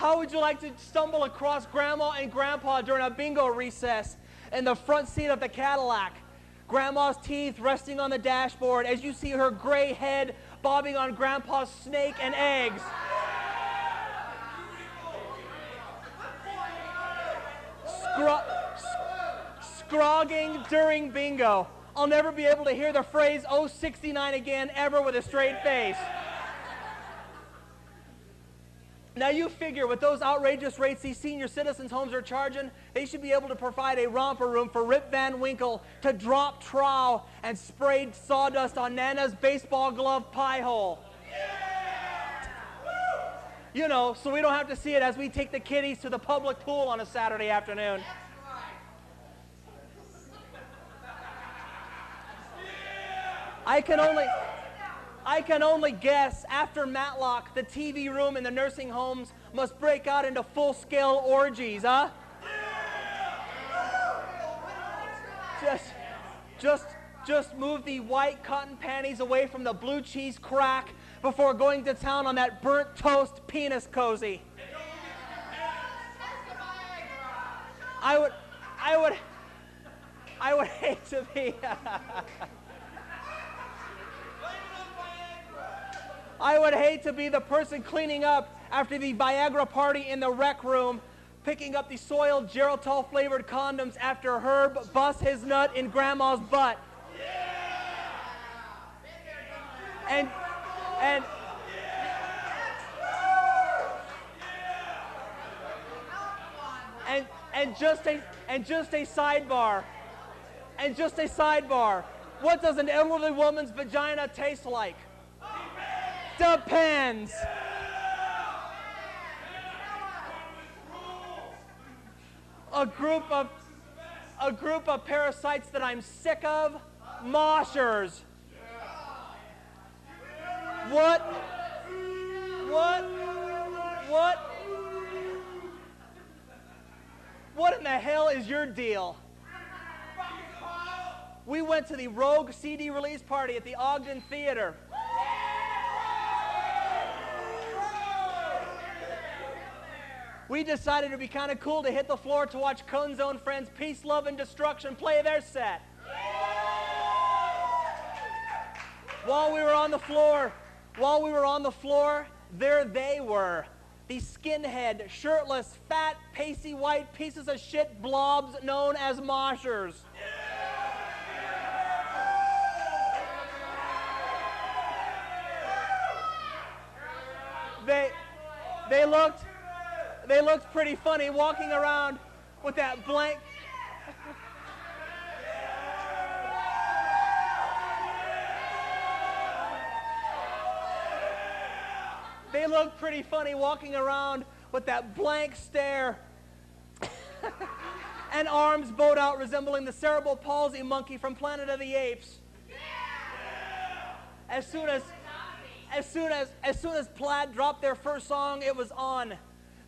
How would you like to stumble across Grandma and Grandpa during a bingo recess in the front seat of the Cadillac? Grandma's teeth resting on the dashboard as you see her gray head bobbing on Grandpa's snake and eggs. Scro- scrogging during bingo. I'll never be able to hear the phrase 069 again ever with a straight face. Now you figure with those outrageous rates these senior citizens' homes are charging, they should be able to provide a romper room for Rip Van Winkle to drop trow and spray sawdust on Nana's baseball glove pie hole. You know, so we don't have to see it as we take the kiddies to the public pool on a Saturday afternoon. I can only I can only guess after Matlock, the TV room in the nursing homes must break out into full-scale orgies, huh? Just just just move the white cotton panties away from the blue cheese crack before going to town on that burnt toast penis cozy. I would I would I would (laughs) hate to be (laughs) I would hate to be the person cleaning up after the Viagra party in the rec room, picking up the soiled Geritol flavored condoms after Herb busts his nut in grandma's butt. And, and, and, and just a, and just a sidebar, and just a sidebar. What does an elderly woman's vagina taste like? Depends. A group of a group of parasites that I'm sick of, moshers. What? What? What? What in the hell is your deal? We went to the Rogue CD release party at the Ogden Theater. We decided it'd be kind of cool to hit the floor to watch Cone Zone friends Peace, Love, and Destruction play their set. While we were on the floor, while we were on the floor, there they were. These skinhead, shirtless, fat, pasty white pieces of shit blobs known as moshers. They, they looked, they looked pretty funny walking around with that blank. they looked pretty funny walking around with that blank stare and arms bowed out, resembling the cerebral palsy monkey from Planet of the Apes. As soon as, as soon as, as soon as Plaid dropped their first song, it was on.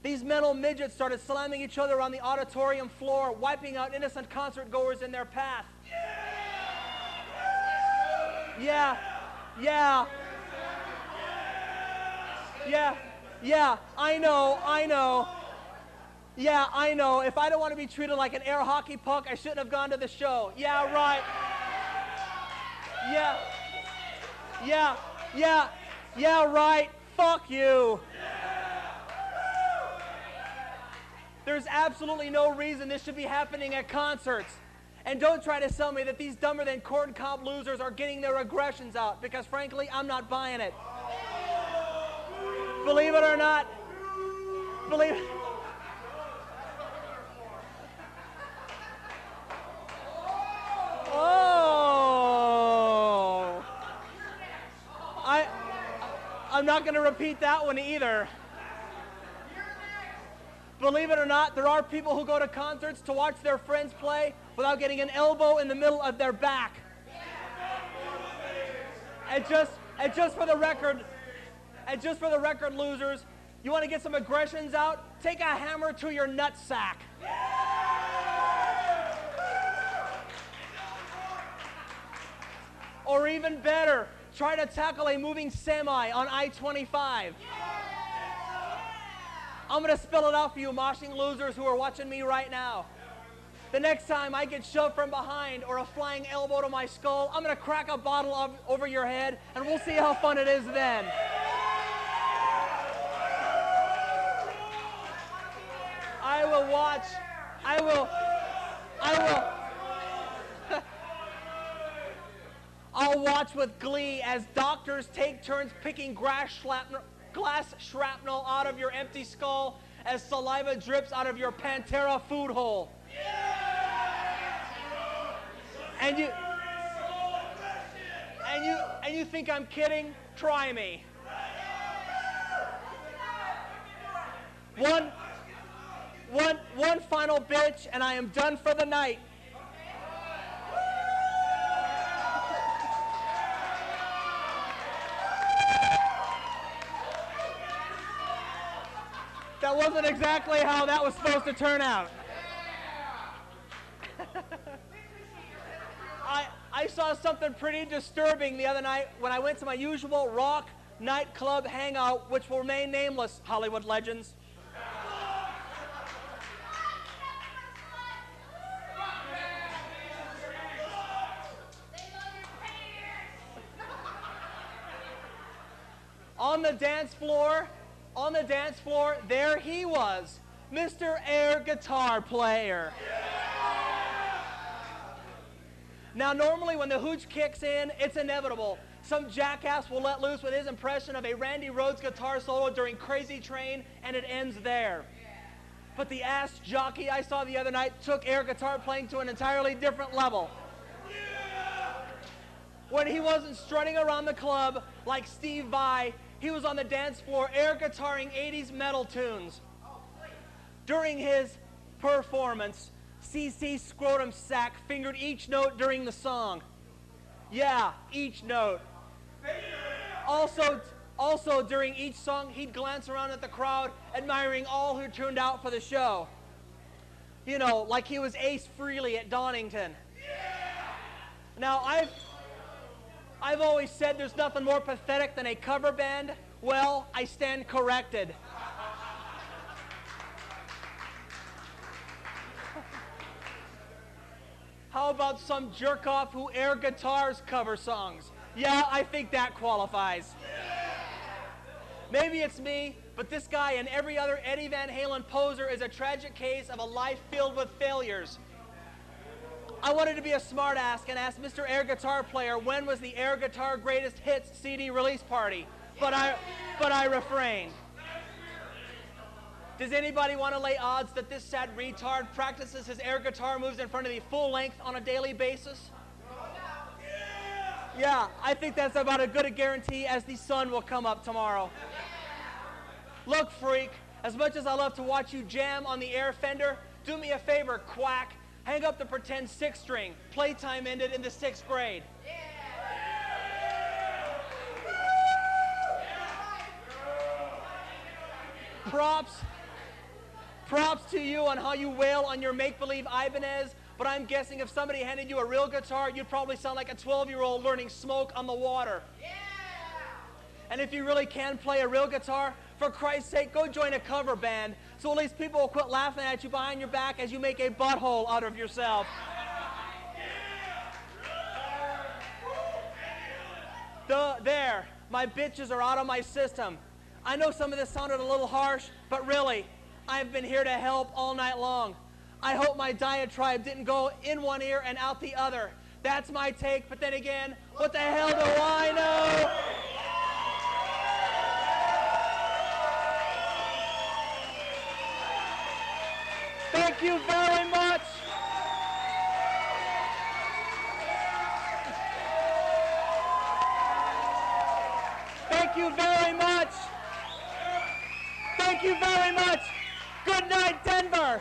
These mental midgets started slamming each other on the auditorium floor, wiping out innocent concert goers in their path. Yeah, yeah. Yeah, yeah, I know, I know. Yeah, I know. If I don't want to be treated like an air hockey puck, I shouldn't have gone to the show. Yeah, right. Yeah. Yeah, yeah, yeah, right. Fuck you. There's absolutely no reason this should be happening at concerts. And don't try to sell me that these dumber than corn cob losers are getting their aggressions out, because frankly, I'm not buying it. Believe it or not, believe it. Oh. I, I'm not going to repeat that one either. Believe it or not, there are people who go to concerts to watch their friends play without getting an elbow in the middle of their back. And just, and just for the record, and just for the record, losers, you want to get some aggressions out? Take a hammer to your nutsack. Or even better, try to tackle a moving semi on I 25. I'm going to spell it out for you, moshing losers who are watching me right now. The next time I get shoved from behind or a flying elbow to my skull, I'm going to crack a bottle of, over your head and we'll see how fun it is then. I will watch. I will. I will. (laughs) I'll watch with glee as doctors take turns picking glass shrapnel, glass shrapnel out of your empty skull as saliva drips out of your Pantera food hole. And you and you and you think I'm kidding? Try me. One one one final bitch and I am done for the night. That wasn't exactly how that was supposed to turn out. (laughs) I, I saw something pretty disturbing the other night when I went to my usual rock nightclub hangout, which will remain nameless, Hollywood legends. On the dance floor, on the dance floor, there he was, Mr. Air Guitar Player. Now, normally when the hooch kicks in, it's inevitable. Some jackass will let loose with his impression of a Randy Rhoads guitar solo during Crazy Train, and it ends there. But the ass jockey I saw the other night took air guitar playing to an entirely different level. When he wasn't strutting around the club like Steve Vai, he was on the dance floor air guitaring 80s metal tunes. During his performance, CC Scrotum Sack fingered each note during the song. Yeah, each note. Also, also during each song, he'd glance around at the crowd, admiring all who tuned out for the show. You know, like he was Ace Frehley at Donington. Now, I've I've always said there's nothing more pathetic than a cover band. Well, I stand corrected. How about some jerk off who air guitars cover songs? Yeah, I think that qualifies. Maybe it's me, but this guy and every other Eddie Van Halen poser is a tragic case of a life filled with failures. I wanted to be a smartass and ask Mr. Air Guitar Player when was the Air Guitar Greatest Hits CD release party, but I, but I refrained. Does anybody want to lay odds that this sad retard practices his air guitar moves in front of the full length on a daily basis? Yeah, I think that's about as good a guarantee as the sun will come up tomorrow. Look, freak, as much as I love to watch you jam on the air fender, do me a favor, quack. Hang up the pretend six string. Playtime ended in the sixth grade. Props. Props to you on how you wail on your make believe Ibanez, but I'm guessing if somebody handed you a real guitar, you'd probably sound like a 12 year old learning smoke on the water. And if you really can play a real guitar, for Christ's sake, go join a cover band so at least people will quit laughing at you behind your back as you make a butthole out of yourself. The, there, my bitches are out of my system. I know some of this sounded a little harsh, but really, I've been here to help all night long. I hope my diatribe didn't go in one ear and out the other. That's my take, but then again, what the hell do I know? Thank you very much. Thank you very much. Thank you very much. Good night, Denver.